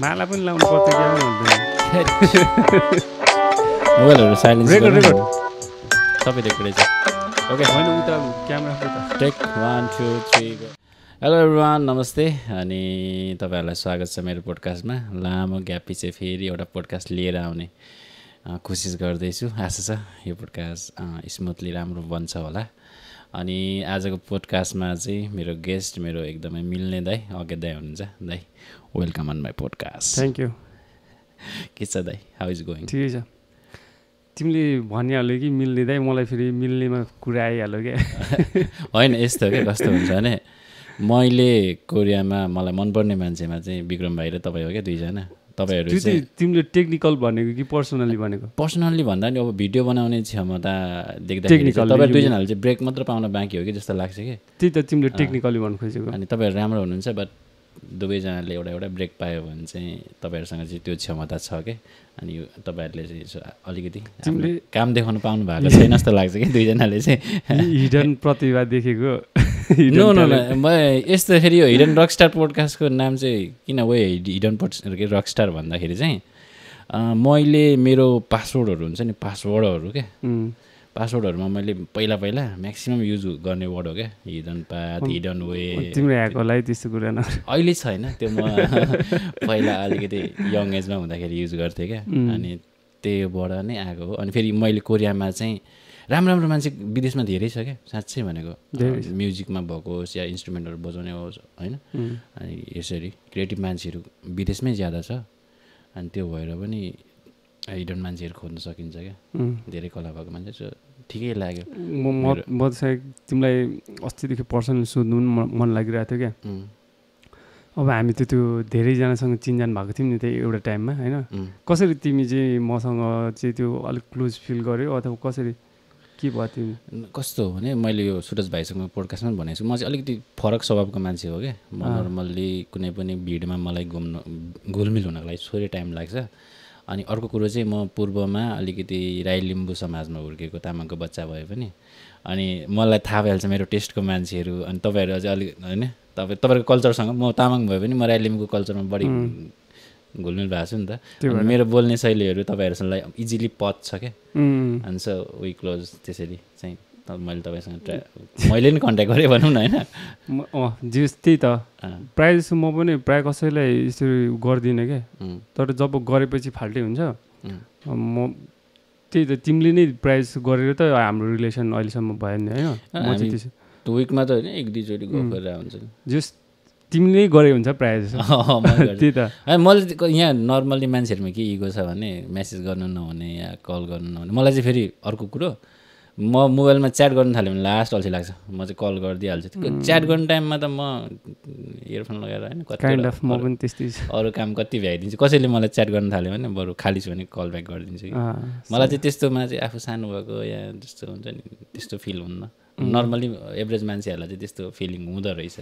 माला पनि लाउनु पर्छ क्या? मोबाइलहरू साइलेन्स रेकर्ड रेकर्ड सबै रेकर्डै छ ओके होइन उता camera take one two three hello everyone नमस्ते। अनि तपाईँहरूलाई स्वागत छ मेरो पोडकास्टमा लामो ग्याप पछि फेरि एउटा पोडकास्ट लिएर आउने कोसिस गर्दैछु। आशा छ यो पोडकास्ट स्मुथली राम्रो बन्छ होला। अनि आजको पोडकास्टमा चाहिँ मेरो गेस्ट मेरो एकदमै मिल्ने दाई अघि दाई हुनुहुन्छ। दाई welcome on my podcast thank you के छ दाई हाउ इज गोइङ ठिकै छ। तिमीले भनिहाल्यो कि मिल्ने दाइ मलाई फेरि मिल्नेमा कुरा आइहाल्यो क्या? होइन यस्तो क्या कस्तो हुन्छ भने मैले कोरियामा मलाई मनपर्ने मान्छेमा चाहिँ विक्रम भाइ र तपाईँ हो क्या दुईजना? तपाईँहरू तिमीले टेक्निकल भनेको कि पर्सनली भनेको? पर्सनल्ली भन्दा नि अब भिडियो बनाउने क्षमता देख्दाखेरि चाहिँ Technically तपाईँ दुईजनाले चाहिँ ब्रेक मात्र पाउन बाँकी हो कि जस्तो लाग्छ कि? त्यही त तिमीले टेक्निकली भन्नु खोजेको। अनि तपाईँहरू राम्रो हुनुहुन्छ बट दुवैजनाले एउटा एउटा ब्रेक पायो भने चाहिँ तपाईँहरूसँग चाहिँ त्यो क्षमता छ कि? अनि यो तपाईँहरूले चाहिँ अलिकति काम देखाउनु पाउनु भएको छैन जस्तो लाग्छ कि दुईजनाले चाहिँ? हिडन प्रतिभा देखेको नो नो नो म यस्तो फेरि यो हिडन रकस्टार पोडकास्टको नाम चाहिँ किन वे हिडन पोड रकस्टार भन्दाखेरि चाहिँ मैले मेरो पासवर्डहरू हुन्छ नि पासवर्डहरू क्या पासवर्डहरूमा मैले पहिला पहिला म्याक्सिमम् युज गर्ने वर्ड हो क्या। हिडन पाथ हिडन वे तिम्रो ह्याक होला है त्यस्तो कुरा न। अहिले छैन त्यो म पहिला अलिकति यङ एजमा हुँदाखेरि युज गर्थेँ क्या. अनि त्योबाट नै आएको हो। अनि फेरि मैले कोरियामा चाहिँ राम्रो राम्रो मान्छे विदेशमा धेरै छ क्या साँच्चै भनेको। छ। म्युजिकमा भएको होस् या इन्स्ट्रुमेन्टहरू बजाउने होस् होइन। अनि यसरी क्रिएटिभ मान्छेहरू विदेशमै ज्यादा छ। अनि त्यो भएर पनि हिडन मान्छेहरू खोज्न सकिन्छ क्या। धेरै कला भएको मान्छे छ। ठिकै लाग्यो। म म सायद तिमीलाई अस्तिदेखि पर्सनली सोध्नु पनि मन- लागिरहेको थियो क्या। अब हामी त त्यो धेरैजनासँग चिनजान भएको थियौँ नि त्यही एउटा टाइममा होइन। कसरी तिमी चाहिँ मसँग चाहिँ त्यो अलिक क्लोज फिल गर्यो अथवा कसरी के भयो तिमी? कस्तो हो भने मैले यो सुरज भाइसँग पोडकास्टमा पनि भनेको छु। म चाहिँ अलिकति फरक स्वभावको मान्छे हो क्या। म। नर्मल्ली कुनै पनि भिडमा मलाई घुम्नु घुलमिल हुनको लागि थोरै टाइम लाग्छ। अनि अर्को कुरो चाहिँ म पूर्वमा अलिकति राई लिम्बू समाजमा हुर्केको तामाङको बच्चा भए पनि अनि मलाई थाहा भइहाल्छ मेरो टेस्टको मान्छेहरू अनि तपाईँहरू अझै अलिक होइन तपाईँ तपाईँहरूको कल्चरसँग म तामाङ भए पनि म राई लिम्बूको कल्चरमा बढी घुलमिल भएको छु नि त। मेरो बोल्ने शैलीहरू तपाईँहरूसँग इजिली पच छ क्या अनि सो वी क्लोज त्यसरी चाहिँ। मैले तपाईँसँग ट्रा मैले नि कन्ट्याक्ट गरेँ भनौँ न होइन? म- अँ जे त्यही त। प्रायः जस्तो म पनि प्रायः कसैलाई यसरी गर्दिनँ क्या तर जब गरेपछि फाल्टै हुन्छ। म त्यही त तिमीले नै प्रायः जस्तो गरेर त हाम्रो रिलेसन अहिलेसम्म भयो नि होइन? विकमा त होइन एक दुईचोटि गरेर हुन्छ जस तिमीले नै गरे हुन्छ प्रायः जस्तो। त्यही त। मैले यहाँ नर्मल्ली मान्छेहरूमा के इगो छ भने मेसेज गर्नु नहुने या कल गर्नु नहुने। मलाई चाहिँ फेरि अर्को कुरो म मोबाइलमा च्याट गर्नु थाल्यो भने लास्ट अल्छी लाग्छ। म चाहिँ कल गरिदिइहाल्छु। त्यो च्याट गर्ने टाइममा त म इयरफोन लगाएर होइन कति अफ म पनि त्यस्तै छु। अरू काम कति भ्याइदिन्छु। कसैले मलाई च्याट गर्न थाल्यो भने बरु खाली छु भने कल ब्याक गरिदिन्छु कि। मलाई चाहिँ त्यस्तोमा चाहिँ आफू सानो भएको या त्यस्तो हुन्छ नि त्यस्तो फिल हुन्न। नर्मली एभरेज मान्छेहरूलाई चाहिँ त्यस्तो फिलिङ हुँदो रहेछ।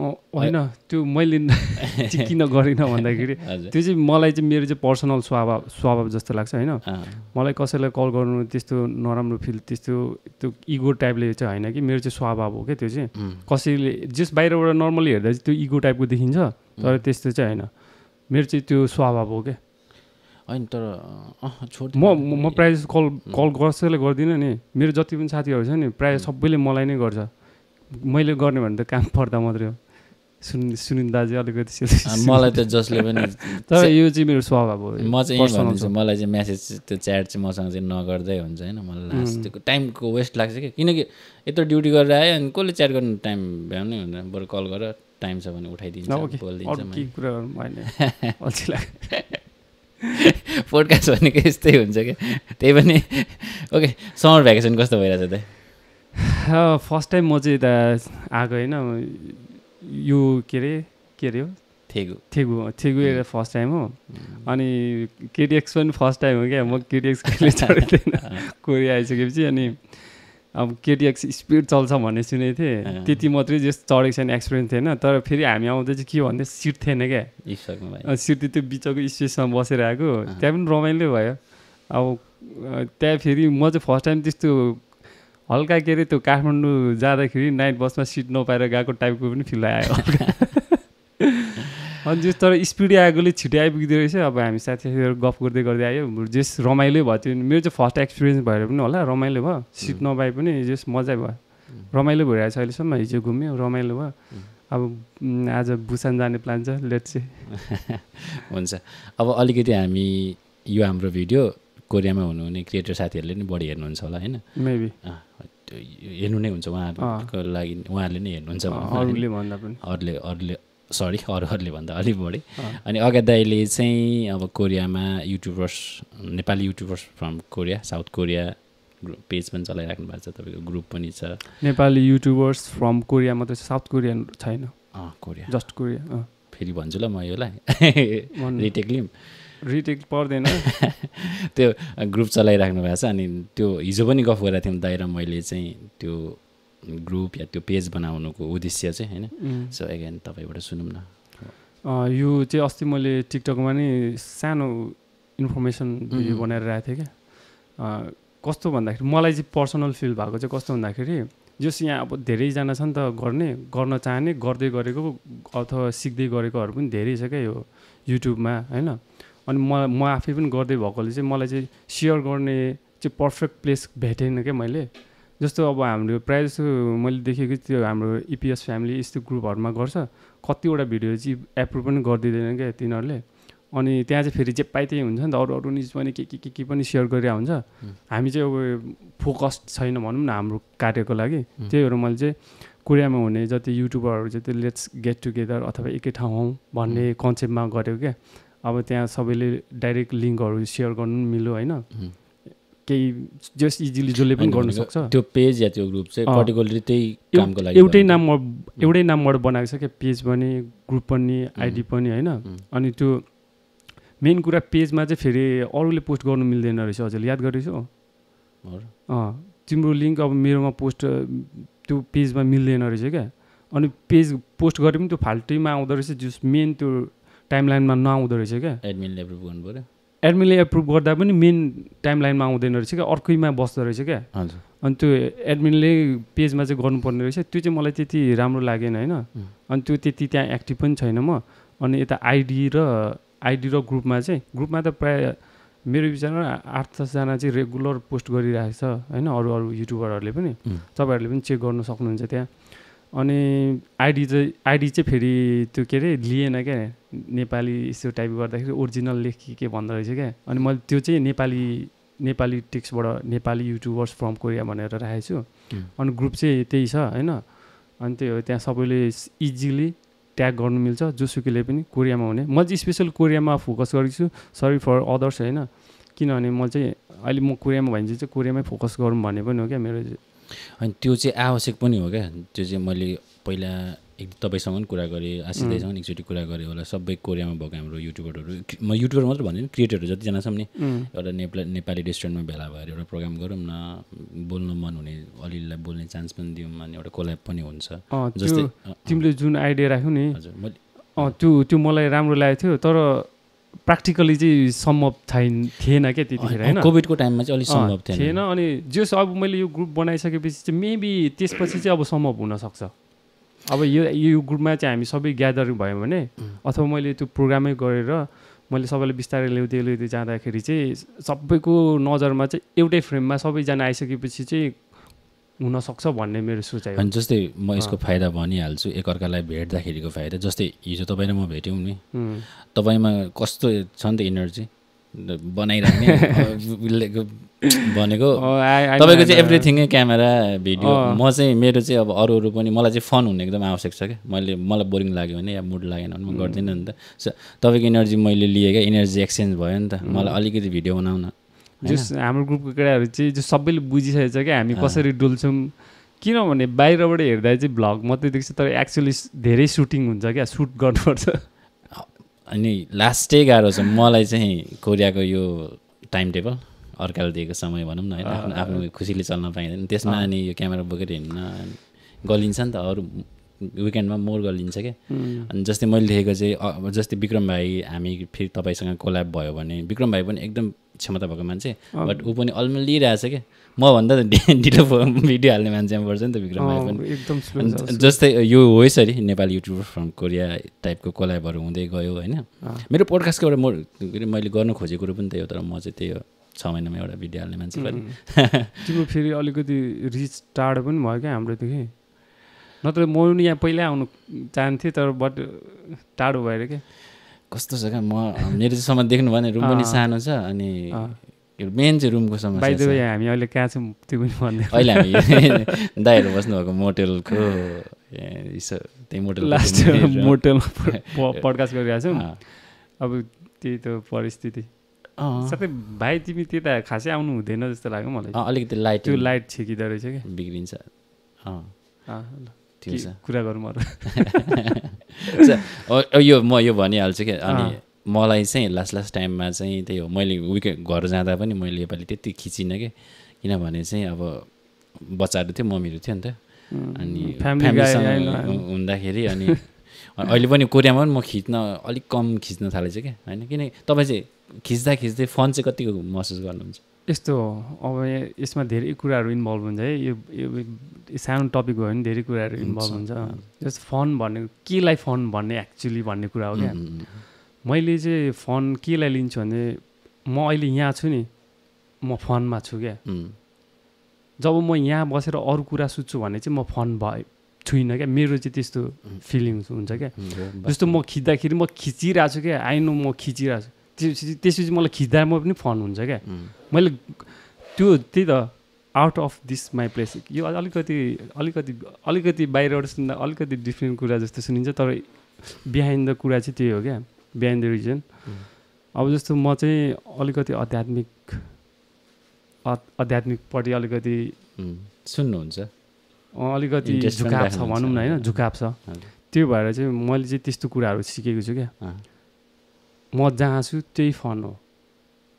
होइन त्यो मैले किन गरिनँ भन्दाखेरि त्यो चाहिँ मलाई चाहिँ मेरो चाहिँ पर्सनल स्वभाव स्वभाव जस्तो लाग्छ होइन। मलाई कसैलाई कल गर्नु त्यस्तो नराम्रो फिल त्यस्तो त्यो इगो टाइपले चाहिँ होइन कि मेरो चाहिँ स्वभाव हो क्या त्यो चाहिँ। कसैले जस बाहिरबाट नर्मली हेर्दा चाहिँ त्यो इगो टाइपको देखिन्छ तर त्यस्तो चाहिँ होइन। मेरो चाहिँ त्यो स्वभाव हो क्या। होइन तर छोड म म- प्रायः जस्तो कल कल कसैलाई गर्दिनँ नि। मेरो जति पनि साथीहरू छ नि प्रायः सबैले मलाई नै गर्छ। मैले गर्ने भने त काम पर्दा मात्रै हो। सुनि सुनिल दाजु अलिकति मलाई त जसले पनि तर यो चाहिँ मेरो स्वभाव हो। म चाहिँ यहीँ। मलाई चाहिँ म्यासेज त्यो च्याट चाहिँ मसँग चाहिँ नगर्दै हुन्छ होइन। मलाई लास्ट त्यो टाइमको वेस्ट लाग्छ कि किनकि यत्रो ड्युटी गरेर आयो अनि कसले च्याट गर्नु टाइम भ्याउनै हुँदैन। बरु कल गर टाइम छ भने उठाइदिन्छ बोलिदिन्छ पोडकास्ट भनेको यस्तै हुन्छ क्या। त्यही पनि ओके समर भ्याकेसन कस्तो भइरहेछ त फर्स्ट टाइम म चाहिँ यता आएको होइन। यो के अरे के अरे हो? थेगु थेगु थेगु एउटा फर्स्ट टाइम हो। अनि केटिएक्स पनि फर्स्ट टाइम हो क्या? म केटिएक्स कहिले चढेको थिएन कोरिया आइसकेपछि अनि अब केटिएक्स स्पिड चल्छ भन्ने सुनेको थिएँ। त्यति मात्रै जस्तो चढेको छैन एक्सपिरियन्स थिएन। तर फेरि हामी आउँदा चाहिँ के भन्दै सिट थिएन क्या। सिट त्यो बिचको स्पेसमा बसेर आएको। त्यहाँ पनि रमाइलो भयो। अब त्यहाँ फेरि म चाहिँ फर्स्ट टाइम त्यस्तो हल्का के अरे त्यो काठमाडौँ जाँदाखेरि नाइट बसमा सिट नपाएर गएको टाइपको पनि फिल आयो अनि जस तर स्पिड आएकोले छिटो आइपुग्दो रहेछ। अब हामी साथीहरू गफ गर्दै गर्दै आयो। जस रमाइलो भयो त्यो। मेरो चाहिँ फर्स्ट एक्सपिरियन्स भएर पनि होला रमाइलो भयो। सिट नपाए पनि जस मजा भयो। रमाइलो भइरहेको छ अहिलेसम्म। हिजो घुम्यो रमाइलो भयो। अब आज बुसान जाने प्लान छ। लेट चाहिँ हुन्छ। अब अलिकति हामी यो हाम्रो भिडियो कोरियामा हुनुहुने क्रिएटर साथीहरूले नि बढी हेर्नुहुन्छ होला होइन? मेबी हेर्नु नै हुन्छ उहाँहरूको लागि उहाँहरूले नै हेर्नुहुन्छ? अरूले भन्दा पनि अरूले अरूले सरी अरूहरूले भन्दा अलिक बढी। अनि अगात दाईले चाहिँ अब कोरियामा youtubers Nepali youtubers from Korea South Korea group page पनि चलाइराख्नु भएको छ तपाईँको ग्रुप पनि छ नेपाली युट्युबर्स फ्रम कोरिया मात्रै साउथ कोरियन छैन कोरिया जस्ट कोरिया। फेरि भन्छु ल म योलाई भन्नु। रिटेक रिटेक पर्दैन। त्यो ग्रुप चलाइराख्नु भएको छ अनि त्यो हिजो पनि गफ गरेको थियौँ दाइ र मैले चाहिँ त्यो ग्रुप या त्यो पेज बनाउनुको उद्देश्य चाहिँ होइन। सो एगेन तपाईँबाट सुनौँ न। यो चाहिँ अस्ति मैले टिकटकमा नि सानो इन्फर्मेसन भिडियो. बनाएर राखेको थिएँ क्या। कस्तो भन्दाखेरि मलाई चाहिँ पर्सनल फिल भएको चाहिँ कस्तो भन्दाखेरि जस यहाँ अब धेरैजना छ नि त गर्ने गर्न चाहने गर्दै गरेको अथवा सिक्दै गरेकोहरू पनि धेरै छ क्या यो युट्युबमा होइन? अनि म म आफै पनि गर्दै भएकोले चाहिँ मलाई चाहिँ सेयर गर्ने चाहिँ पर्फेक्ट प्लेस भेटेन क्या मैले। जस्तो अब हाम्रो प्रायः जस्तो मैले देखेको त्यो हाम्रो इपिएस फ्यामिली यस्तो ग्रुपहरूमा गर्छ कतिवटा भिडियो चाहिँ एप्रुभ पनि गरिदिँदैन क्या तिनीहरूले। अनि त्यहाँ चाहिँ फेरि जे पाइ त्यही हुन्छ नि त अरू अरू न्युज पनि के के के के पनि सेयर गरिरहेको हुन्छ। हामी चाहिँ अब फोकस्ड छैन भनौँ न हाम्रो कार्यको लागि। त्यही भएर मैले चाहिँ कोरियामा हुने जति युट्युबरहरू जति लेट्स गेट टुगेदर अथवा एकै ठाउँ हौँ भन्ने कन्सेप्टमा गरेको क्या। अब त्यहाँ सबैले डाइरेक्ट लिङ्कहरू सेयर गर्नु पनि मिल्यो होइन. केही जस इजिली जसले पनि गर्न सक्छ त्यो पेज या त्यो ग्रुप चाहिँ। पर्टिकुलरली त्यही कामको लागि एउटै नामबाट एउटै नामबाट बनाएको छ क्या पेज पनि ग्रुप पनि आइडी पनि होइन. अनि त्यो मेन कुरा पेजमा चाहिँ फेरि अरूले पोस्ट गर्नु मिल्दैन रहेछ हजुर याद गरेछु? अँ तिम्रो लिङ्क अब मेरोमा पोस्ट त्यो पेजमा मिल्दैन रहेछ क्या अनि पेज पोस्ट गरे पनि त्यो फाल्टैमा आउँदो रहेछ जस मेन त्यो टाइम लाइनमा नआउँदो रहेछ क्या? एडमिनले एप्रुभ गर्नु पऱ्यो। एडमिनले एप्रुभ गर्दा पनि मेन टाइम लाइनमा आउँदैन रहेछ क्या? अर्कैमा बस्दो रहेछ क्या? अनि त्यो एडमिनले पेजमा चाहिँ गर्नुपर्ने रहेछ। त्यो चाहिँ मलाई त्यति राम्रो लागेन होइन. अनि त्यो त्यति त्यहाँ एक्टिभ पनि छैन म। अनि यता आइडी र आइडी र ग्रुपमा चाहिँ ग्रुपमा त प्रायः मेरो विचारमा आठ दसजना चाहिँ रेगुलर पोस्ट गरिरहेको छ होइन? अरू अरू युट्युबरहरूले पनि. तपाईँहरूले पनि चेक गर्नु सक्नुहुन्छ त्यहाँ। अनि आइडी चाहिँ आइडी चाहिँ फेरि त्यो के अरे लिएन क्या? नेपाली यस्तो टाइप गर्दाखेरि ओरिजिनल लेख के के भन्दो रहेछ क्या? अनि मैले त्यो चाहिँ नेपाली नेपाली टेक्स्टबाट नेपाली युट्युबर्स फ्रम कोरिया भनेर राखेको छु. अनि ग्रुप चाहिँ त्यही छ होइन? अनि त्यही हो त्यहाँ सबैले इजिली ट्याग गर्नु मिल्छ जोसुकैले पनि कोरियामा हुने। म चाहिँ स्पेसल कोरियामा फोकस गरेको छु सरी फर अदर्स होइन? किनभने म चाहिँ अहिले म कोरियामा भइन्छ चाहिँ कोरियामै फोकस गरौँ भन्ने पनि हो क्या मेरो अनि त्यो चाहिँ आवश्यक पनि हो क्या? त्यो चाहिँ मैले पहिला एक तपाईँसँग पनि कुरा गरेँ आशिषदाईसँग पनि एकचोटि कुरा गरेँ होला सबै कोरियामा भएको हाम्रो युट्युबरहरू म युट्युबर मात्र भन्दिनँ क्रिएटरहरू जतिजना छौँ नि एउटा नेपाली नेपाली रेस्टुरेन्टमा भेला भएर एउटा प्रोग्राम गरौँ न बोल्नु मन हुने अलिअलिलाई बोल्ने चान्स पनि दिउँ अनि एउटा कोल्याब पनि हुन्छ। जस्तै तिमीले जुन आइडिया राख्यौ नि हजुर मैले अँ त्यो त्यो मलाई राम्रो लागेको थियो तर प्र्याक्टिकली चाहिँ सम्भव छैन थिएन क्या त्यतिखेर होइन? कोभिडको टाइममा चाहिँ अलिक सम्भव थिएन। अनि जस अब मैले यो ग्रुप बनाइसकेपछि चाहिँ मेबी त्यसपछि चाहिँ अब सम्भव हुनसक्छ अब यो यो ग्रुपमा चाहिँ हामी सबै ग्यादर भयौँ भने अथवा मैले त्यो प्रोग्रामै गरेर मैले सबैलाई बिस्तारै ल्याउँदै ल्याउँदै जाँदाखेरि चाहिँ सबैको नजरमा चाहिँ एउटै फ्रेममा सबैजना आइसकेपछि चाहिँ हुनसक्छ भन्ने मेरो सोचाइ अनि जस्तै म यसको फाइदा भनिहाल्छु एकअर्कालाई भेट्दाखेरिको फाइदा। जस्तै हिजो तपाईँ र म भेट्यौँ नि। तपाईँमा कस्तो छ नि त इनर्जी बनाइराख्ने। भनेको know, तपाईँको चाहिँ. एभ्रिथिङै क्यामेरा भिडियो। अँ। म चाहिँ मेरो चाहिँ अब अरू अरू पनि मलाई चाहिँ फन हुने एकदम आवश्यक छ क्या। मैले मलाई बोरिङ लाग्यो भने या मुड लागेन भने म गर्दिनँ नि त। सो तपाईँको इनर्जी मैले लिएँ क्या इनर्जी एक्सचेन्ज भयो नि त। मलाई अलिकति भिडियो बनाउन? जस हाम्रो ग्रुपको केटाहरू चाहिँ जो सबैले बुझिसकेको छ क्या हामी कसरी डुल्छौँ। किनभने बाहिरबाट हेर्दा चाहिँ भ्लग मात्रै देख्छ तर एक्चुली धेरै सुटिङ हुन्छ क्या सुट गर्नुपर्छ। अनि लास्टै गाह्रो छ। मलाई चाहिँ कोरियाको यो टाइम टेबल अर्काले दिएको समय भनौँ न होइन? आफ्नो आफ्नो खुसीले चल्न पाइँदैन। त्यसमा अनि यो क्यामेरा बोकेर हिँड्न गलिन्छ नि त अरू विकेन्डमा मोर गलिन्छ क्या। अनि जस्तै मैले देखेको चाहिँ जस्तै विक्रम भाइ हामी फेरि तपाईँसँग कोल्याब भयो भने विक्रम भाइ पनि एकदम क्षमता भएको मान्छे। बट ऊ पनि अलमल लिइरहेछ क्या। मभन्दा त ढिलो भिडियो हाल्ने मान्छेमा पर्छ नि त विक्रम भाइ पनि एकदम। जस्तै यो हो यसरी नेपाली युट्युबर फ्रम कोरिया टाइपको कोलाबहरू हुँदै गयो होइन। मेरो पोडकास्टको एउटा म के अरे मैले गर्नु खोजेको कुरो पनि त्यही हो तर म चाहिँ त्यही हो छ महिनामा एउटा भिडियो हाल्ने मान्छे पनि तिम्रो फेरि अलिकति रिच टाढो पनि भयो क्या हाम्रोदेखि नत्र म पनि यहाँ पहिल्यै आउनु चाहन्थेँ तर बट टाढो भएर क्या कस्तो छ क्या म मेरो चाहिँ सम्म देख्नु भयो भने रुम पनि। सानो छ अनि। मेन चाहिँ रुमको समस्या हामी अहिले कहाँ छौँ? त्यो पनि भन्दै अहिले हामी दाइहरू बस्नुभएको मोटेलको त्यही मोटेल लास्ट मोटेलमा पडकास्ट गरिरहेको छौँ। अब त्यही त परिस्थिति। साथै भाइ तिमी त्यता खासै आउनु हुँदैन जस्तो लाग्यो मलाई। अलिकति लाइट त्यो लाइट छेकिँदो रहेछ क्या। बिग्रिन्छ। कुरा गरौँ अरू? यो म यो भनिहाल्छु क्या। अनि मलाई चाहिँ लास्ट लास्ट टाइममा चाहिँ त्यही हो। मैले विके घर जाँदा पनि मैले योपालि त्यति खिचिनँ कि। किनभने चाहिँ अब बच्चाहरू थियो मम्मीहरू थियो नि त। अनि फ्यामिलीसँग हुँदाखेरि अनि अहिले पनि कोरियामा पनि म खिच्न अलिक कम खिच्न थालेछु क्या होइन? किन तपाईँ चाहिँ खिच्दा खिच्दै फन चाहिँ कतिको महसुस गर्नुहुन्छ? यस्तो हो। अब यसमा धेरै कुराहरू इन्भल्भ हुन्छ है। यो सानो टपिक भयो भने धेरै कुराहरू इन्भल्भ हुन्छ। जस्तो फन भन्ने केलाई फन भन्ने एक्चुली भन्ने कुरा हो क्या। मैले चाहिँ फन केलाई लिन्छु भने म अहिले यहाँ छु नि म फनमा छु क्या। जब म यहाँ बसेर अरू कुरा सोध्छु भने चाहिँ म फन भए छुइनँ क्या। मेरो चाहिँ त्यस्तो फिलिङ्स हुन्छ क्या। जस्तो म खिच्दाखेरि म खिचिरहेको छु क्या। आइनो म खिचिरहेको छु त्यसपछि त्यसपछि मलाई खिच्दा म पनि फन हुन्छ क्या। मैले त्यो त्यही त out of this my place यो अलिकति अलिकति अलिकति बाहिरबाट सुन्दा अलिकति डिफ्रेन्ट कुरा जस्तो सुनिन्छ तर बिहाइन्ड द कुरा चाहिँ त्यही हो क्या। बिहाइन्ड द रिजन अब जस्तो म चाहिँ अलिकति आध्यात्मिक आध्यात्मिकपट्टि अलिकति सुन्नुहुन्छ। अलिकति झुकाव छ भनौँ न होइन? झुकाव छ। त्यो भएर चाहिँ मैले चाहिँ त्यस्तो कुराहरू सिकेको छु क्या। म जहाँ छु त्यही फन हो।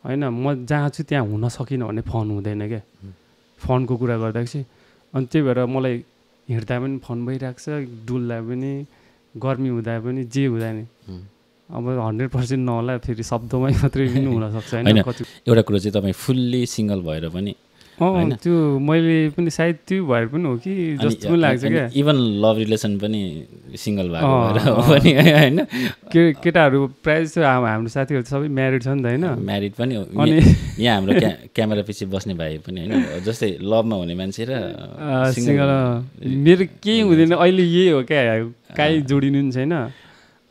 होइन म जहाँ छु त्यहाँ हुन सकिनँ भने फन हुँदैन क्या। फनको कुरा गर्दा चाहिँ। अनि त्यही भएर मलाई हिँड्दा पनि फन भइरहेको छ डुल्दा पनि गर्मी हुँदा पनि जे हुँदा नि। अब हन्ड्रेड पर्सेन्ट नहोला फेरि शब्दमै मात्रै पनि हुनसक्छ होइन? एउटा कुरो चाहिँ तपाईँ फुल्ली सिङ्गल भएर पनि अँ? त्यो मैले पनि सायद त्यो भएर पनि हो कि जस्तो पनि लाग्छ क्या। इभन लभ रिलेसन पनि सिङ्गल भएको। पनि होइन? के केटाहरू प्रायः जस्तो अब हाम्रो साथीहरू सबै म्यारिड छ नि त होइन? म्यारिड पनि हो। अनि यहाँ- हाम्रो क्या क्यामेरा पछि बस्ने भाइ पनि होइन? जस्तै लभमा हुने मान्छे र सिङ्गल मेरो केही हुँदैन अहिले यही हो क्या काहीँ जोडिनु नि छैन।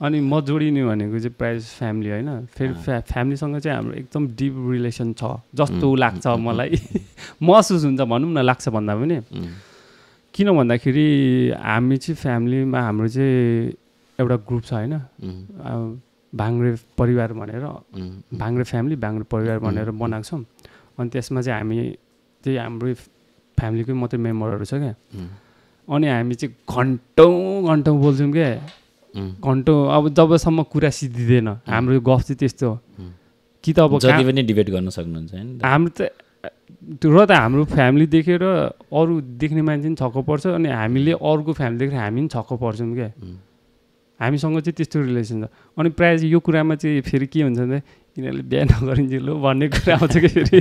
अनि म जोडिनु भनेको चाहिँ प्रायः फ्यामिली होइन। फेरि फ्या फ्यामिलीसँग चाहिँ हाम्रो एकदम डिप रिलेसन छ जस्तो लाग्छ मलाई। महसुस हुन्छ भनौँ न लाग्छ भन्दा पनि। किन भन्दाखेरि हामी चाहिँ फ्यामिलीमा हाम्रो चाहिँ एउटा ग्रुप छ होइन। भाङ्रे परिवार भनेर भाङ्रे फ्यामिली भाङ्रे परिवार भनेर बनाएको छौँ। अनि त्यसमा चाहिँ हामी त्यही हाम्रो फ्यामिलीकै मात्रै मेम्बरहरू छ क्या। अनि हामी चाहिँ घन्टौँ घन्टौँ बोल्छौँ क्या। घन्टौँ अब जबसम्म कुरा सिद्धिँदैन। हाम्रो यो गफ चाहिँ त्यस्तो हो। कि त अब जति पनि डिबेट गर्न सक्नुहुन्छ हाम्रो त र त हाम्रो फ्यामिली देखेर अरू देख्ने मान्छे पनि छक्क पर्छ अनि हामीले अरूको फ्यामिली देखेर हामी पनि छक्क पर्छौँ क्या। हामीसँग चाहिँ त्यस्तो रिलेसन छ। अनि प्रायः चाहिँ यो कुरामा चाहिँ फेरि के हुन्छ भने यिनीहरूले बिहा नगरिन्छ लो भन्ने कुरा आउँछ कि फेरि।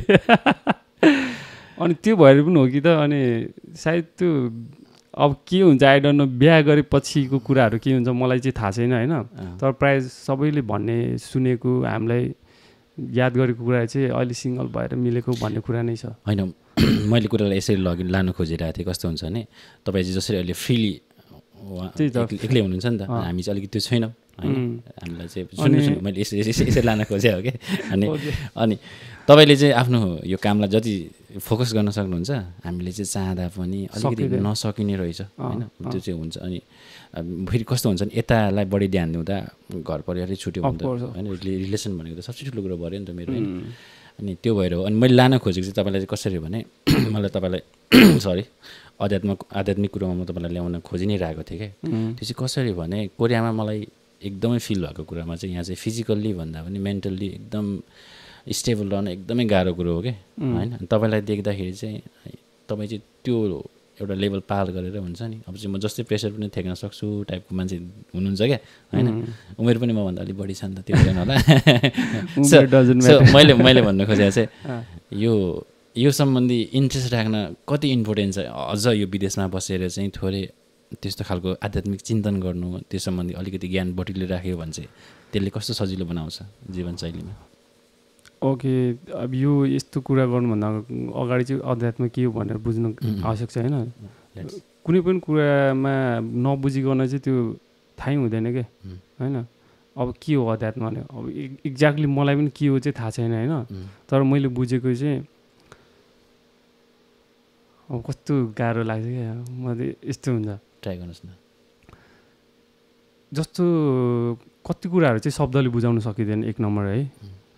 अनि त्यो भएर पनि हो कि त अनि सायद त्यो अब के हुन्छ आई डोन्ट नो बिहा गरेपछिको कुराहरू के हुन्छ मलाई चाहिँ थाहा छैन होइन तर प्रायः सबैले भन्ने सुनेको हामीलाई याद गरेको कुरा चाहिँ अहिले सिङ्गल भएर मिलेको भन्ने कुरा नै छ होइन मैले कुरालाई यसरी लगि लानु खोजिरहेको थिएँ कस्तो हुन्छ भने तपाईँ चाहिँ जसरी अहिले फ्रिली त्यही त। एक्लै हुनुहुन्छ नि त। हामी चाहिँ अलिकति त्यो छैनौँ होइन. हामीलाई चाहिँ मैले यसरी लान खोजेँ हो कि अनि. अनि तपाईँले चाहिँ आफ्नो यो कामलाई जति फोकस गर्न सक्नुहुन्छ हामीले चाहिँ चाहँदा पनि अलिकति। नसकिने रहेछ होइन त्यो चाहिँ हुन्छ अनि फेरि कस्तो हुन्छ भने यतालाई बढी ध्यान दिउँदा घर परिवारै छुट्यो Of भने त course. होइन रिले- रिलेसन भनेको त सबसे ठुलो कुरो भयो नि त मेरो होइन. अनि त्यो भएर हो अनि मैले लान खोजेको चाहिँ तपाईँलाई चाहिँ कसरी भने मलाई तपाईँलाई सरी अध्यात्म आध्यात्मिक कुरोमा म तपाईँलाई ल्याउन खोजि नै रहेको थिएँ क्या. त्यो चाहिँ कसरी भने कोरियामा मलाई एकदमै फिल भएको कुरामा चाहिँ यहाँ चाहिँ फिजिकल्ली भन्दा पनि मेन्टल्ली एकदम स्टेबल रहन एकदमै गाह्रो कुरो हो क्या होइन? तपाईँलाई देख्दाखेरि चाहिँ तपाईँ चाहिँ त्यो एउटा लेभल पार गरेर हुन्छ नि। अब चाहिँ म जस्तै प्रेसर पनि थ्याक्न सक्छु टाइपको मान्छे हुनुहुन्छ क्या होइन? उमेर पनि मभन्दा अलिक बढी छ नि त त्यो भएन होला। मैले मैले भन्न खोजेको चाहिँ यो यो सम्बन्धी इन्ट्रेस्ट राख्न कति इम्पोर्टेन्ट छ? अझ यो विदेशमा बसेर चाहिँ थोरै त्यस्तो खालको आध्यात्मिक चिन्तन गर्नु त्यो सम्बन्धी अलिकति ज्ञान बटुली राख्यो भने चाहिँ त्यसले कस्तो सजिलो बनाउँछ जीवनशैलीमा? ओके अब यो यस्तो कुरा गर्नुभन्दा अगाडि चाहिँ अध्यात्म के हो भनेर बुझ्नु. आवश्यक छ होइन कुनै पनि कुरामा नबुझिकन चाहिँ त्यो थाहै हुँदैन क्या. होइन? अब के हो अध्यात्म भने अब एक्ज्याक्टली मलाई पनि के हो चाहिँ थाहा छैन होइन. तर मैले बुझेको चाहिँ अब कस्तो गाह्रो लाग्छ क्या मैले यस्तो हुन्छ। ट्राई गर्नुहोस् न। जस्तो कति कुराहरू चाहिँ शब्दले बुझाउन सकिँदैन एक नम्बर है।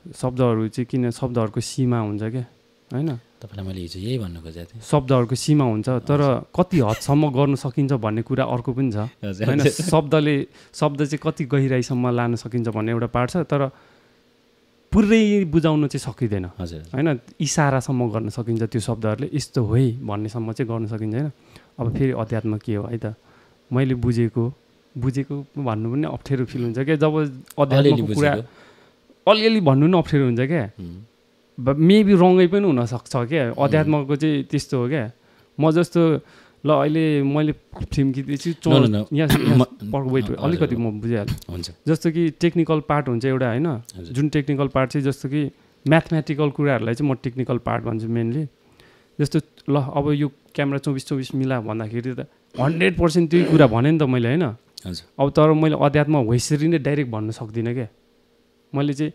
शब्दहरू चाहिँ किन शब्दहरूको सीमा हुन्छ क्या होइन? तपाईँलाई मैले हिजो यही भन्नु खोजेको थिएँ। शब्दहरूको सीमा हुन्छ तर कति हदसम्म गर्न सकिन्छ भन्ने कुरा अर्को पनि छ। होइन? शब्दले शब्द चाहिँ कति गहिराइसम्म लान सकिन्छ भन्ने एउटा पार्ट छ तर पुरै बुझाउन चाहिँ सकिँदैन। हजुर। होइन? इसारासम्म गर्न सकिन्छ त्यो शब्दहरूले यस्तो हो है भन्नेसम्म चाहिँ गर्न सकिन्छ होइन? अब फेरि अध्यात्म के हो है त? मैले बुझेको बुझेको भन्नु पनि अप्ठ्यारो फिल हुन्छ क्या जब अध्यात्मको कुरा अलिअलि भन्नु पनि अप्ठ्यारो हुन्छ क्या. मेबी रङै पनि हुनसक्छ क्या। अध्यात्मको चाहिँ त्यस्तो हो क्या। म जस्तो ल अहिले मैले हजुर, अलिकति। म बुझिहालेँ। हुन्छ। जस्तो कि टेक्निकल पार्ट हुन्छ एउटा होइन? जुन टेक्निकल पार्ट चाहिँ जस्तो कि म्याथमेटिकल कुराहरूलाई चाहिँ म टेक्निकल पार्ट भन्छु मेनली। जस्तो ल अब यो क्यामेरा चौबिस चौबिस मिला भन्दाखेरि त हन्ड्रेड पर्सेन्ट त्यही कुरा भने नि त मैले होइन? अब तर मैले अध्यात्म हो यसरी नै डाइरेक्ट भन्न सक्दिनँ क्या। मैले चाहिँ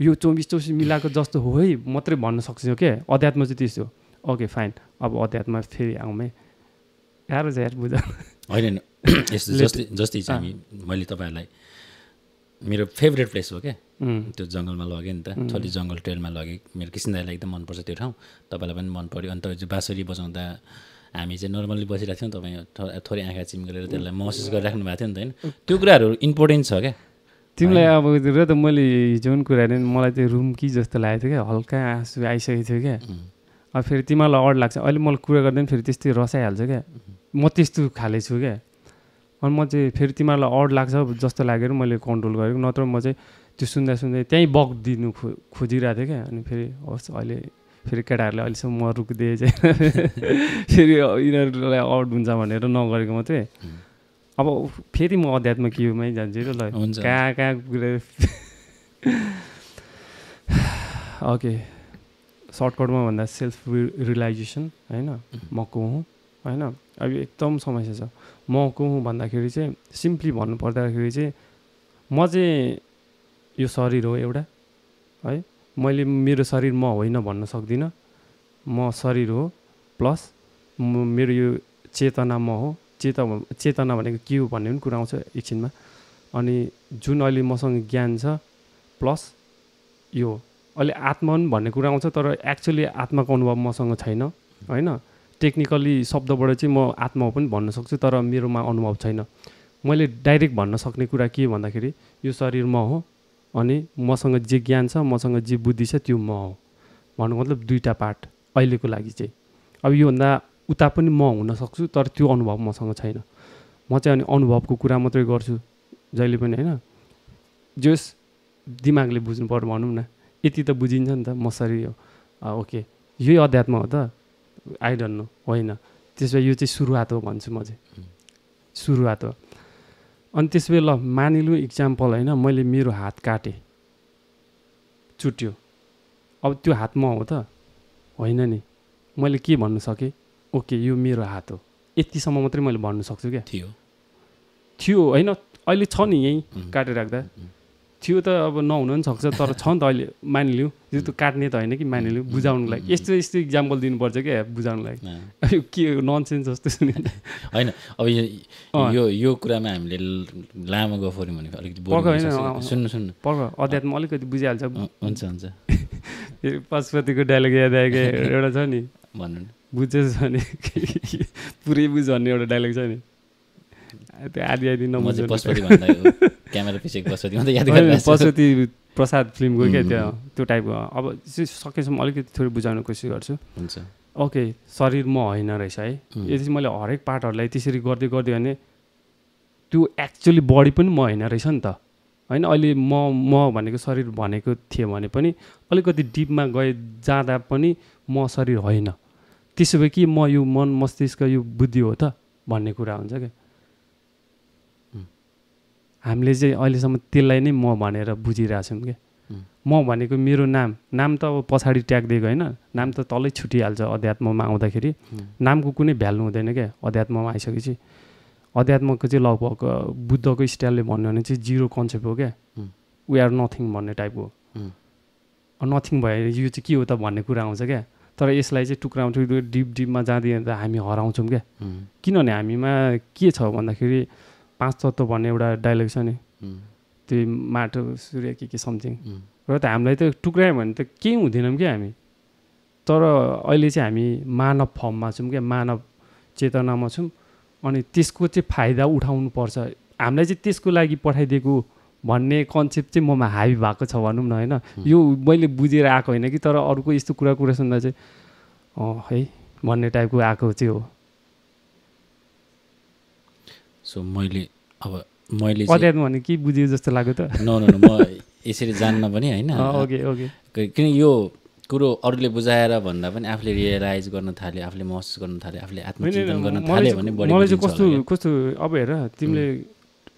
यो चौबिस चौबिस मिलाएको जस्तो हो है मात्रै भन्न सक्छु क्या अध्यात्म चाहिँ त्यस्तो ओके फाइन अब अध्यात्म फेरि आउँ है गाह्रो छ यार बुझ। होइन यस्तो जस्तै जस्तै चाहिँ हामी मैले तपाईँहरूलाई मेरो फेभरेट प्लेस हो क्या त्यो जङ्गलमा लगेँ नि त. छोरी जङ्गल ट्रेलमा लगेँ। मेरो किसिम दाईलाई एकदम मनपर्छ त्यो ठाउँ। तपाईँलाई पनि मन पऱ्यो अन्त त्यो बाँसुरी बजाउँदा हामी चाहिँ नर्मल्ली बसिरहेको थियौँ। तपाईँ थोरै आँखा चिम गरेर त्यसलाई महसुस गरिराख्नु भएको थियो नि त होइन? त्यो कुराहरू इम्पोर्टेन्ट छ क्या तिमीलाई अब र त मैले हिजो पनि कुरा गरेँ मलाई त्यो रुम कि जस्तो लागेको थियो क्या हल्का आँसु आइसकेको थियो क्या. अब फेरि तिमीलाई अड लाग्छ। अहिले मलाई कुरा गर्दा पनि फेरि त्यस्तै रसाइहाल्छ क्या। म त्यस्तो खाले छु क्या। अनि म चाहिँ फेरि तिमीहरूलाई अड लाग्छ जस्तो लागेर मैले कन्ट्रोल गरेको। नत्र म चाहिँ त्यो सुन्दा सुन्दै त्यहीँ बग दिनु खो खोजिरहेको थिएँ क्या। अनि फेरि होस् अहिले फेरि केटाहरूले अहिलेसम्म म रुकिदिएँ चाहिँ। फेरि यिनीहरूलाई अड हुन्छ भनेर नगरेको मात्रै. अब फेरि म अध्यात्म केयुमै जान्छु र ल। हुन्छ। कहाँ कहाँ पुगेर ओके सर्टकटमा भन्दा सेल्फ रियलाइजेसन होइन? म को हुँ होइन? अब एकदम समस्या छ। म को हुँ भन्दाखेरि चाहिँ सिम्पली भन्नु पर्दाखेरि चाहिँ म चाहिँ यो शरीर हो एउटा है? मैले मेरो शरीर म होइन भन्न सक्दिनँ। म शरीर हो प्लस म मेरो यो चेतना म हो। चेता चेतना भनेको के हो भन्ने पनि कुरा आउँछ एकछिनमा। अनि जुन अहिले मसँग ज्ञान छ प्लस यो अहिले आत्मा पनि भन्ने कुरा आउँछ तर एक्चुअली आत्माको अनुभव मसँग छैन होइन? टेक्निकली शब्दबाट चाहिँ म आत्मा पनि भन्न सक्छु तर मेरोमा अनुभव छैन। मैले डाइरेक्ट भन्न सक्ने कुरा के भन्दाखेरि यो शरीर म हो अनि मसँग जे ज्ञान छ मसँग जे बुद्धि छ त्यो म हो। भन्नु मतलब दुईवटा पार्ट अहिलेको लागि चाहिँ। अब योभन्दा उता पनि म हुनसक्छु तर त्यो अनुभव मसँग छैन। म चाहिँ अनि अनुभवको कुरा मात्रै गर्छु जहिले पनि होइन? जस दिमागले बुझ्नु पर्यो भनौँ न यति त बुझिन्छ नि त म शरीर हो ओके। यही अध्यात्म हो त? आई डोन्ट नो होइन। त्यसो भए यो चाहिँ सुरुवात हो भन्छु म चाहिँ। सुरुवात हो। अनि त्यसो भए ल मानिलु इक्जाम्पल होइन? मैले मेरो हात काटेँ। चुट्यो। अब त्यो हात म हो त? होइन नि। मैले के भन्नु सकेँ? ओके यो मेरो हात हो यतिसम्म मात्रै मैले भन्नु सक्छु क्या थियो थियो होइन अहिले छ नि यहीँ. काटेर राख्दा. थियो त अब नहुन पनि सक्छ तर छ नि त अहिले मानिलिउँ यो त काट्ने त होइन कि मानिलिउँ उम्. बुझाउनुलाई उम्. यस्तो यस्तो इक्जाम्पल दिनुपर्छ क्या बुझाउनुलाई अँ. यो के ननसेन्स जस्तो सुनिन्छ होइन अब यो। यो कुरामा हामीले लामो गफौँ भनेको अलिकति होइन। सुन्नु सुन्नु पर्ख अध्यात्म अलिकति बुझिहाल्छ हुन्छ हुन्छ पशुपतिको डायलग याद आयो क्या एउटा छ नि भन्नु बुझेस् भने पुरै बुझ भन्ने एउटा डायलग छ नि। त्यो आदि आदि नबुझ्नु पशुपति प्रसाद फिल्मको क्या त्यो. त्यो टाइपको अब सकेसम्म अलिकति थोरै बुझाउने कोसिस गर्छु। हुन्छ। ओके शरीर म होइन रहेछ है. यदि मैले हरेक पार्टहरूलाई त्यसरी गर्दै गर्दै भने त्यो एक्चुली बडी पनि म होइन रहेछ नि त। होइन अहिले म म भनेको शरीर भनेको थिएँ भने पनि अलिकति डिपमा गए जाँदा पनि म शरीर होइन। त्यसो भए कि म यो मन मस्तिष्क यो बुद्धि हो त भन्ने कुरा हुन्छ क्या. हामीले चाहिँ अहिलेसम्म त्यसलाई नै म भनेर बुझिरहेछौँ क्या. म भनेको मेरो नाम नाम त अब पछाडि ट्याग्दिएको होइन नाम त तलै छुटिहाल्छ अध्यात्ममा आउँदाखेरि. नामको कुनै भ्यालु हुँदैन क्या अध्यात्ममा आइसकेपछि अध्यात्मको चाहिँ लगभग बुद्धको स्टाइलले भन्यो भने चाहिँ जिरो कन्सेप्ट हो क्या. वी आर नथिङ भन्ने टाइपको. नथिङ भयो यो चाहिँ के हो त भन्ने कुरा आउँछ क्या तर यसलाई चाहिँ टुक्राउँछौँ डिप डिपमा जाँदै जाँदा हामी हराउँछौँ क्या. किनभने हामीमा के छ भन्दाखेरि पाँच तत्त्व भन्ने एउटा डाइलग छ नि. त्यो माटो सूर्य के के समथिङ. र त हामीलाई त टुक्रायो भने त केही हुँदैनौँ क्या हामी तर अहिले चाहिँ हामी मानव फर्ममा छौँ क्या मानव चेतनामा छौँ अनि त्यसको चाहिँ फाइदा उठाउनु पर्छ हामीलाई चाहिँ त्यसको लागि पठाइदिएको भन्ने कन्सेप्ट चाहिँ ममा हाबी भएको छ भनौँ न होइन? यो मैले बुझेर आएको होइन कि तर अरूको यस्तो कुरा कुरा सुन्दा चाहिँ अँ है भन्ने टाइपको आएको चाहिँ हो। सो मैले अब मैले भने के बुझ्यो जस्तो लाग्यो त? नो म यसरी जान्न पनि होइन। Okay okay. किन यो कुरो अरूले बुझाएर भन्दा पनि आफूले रियलाइज गर्न थाल्यो आफूले महसुस गर्न थाल्यो आफूले आत्मचिन्तन गर्न थाल्यो भने बढी मलाई चाहिँ बुझिन्छ कस्तो। कस्तो अब हेर तिमीले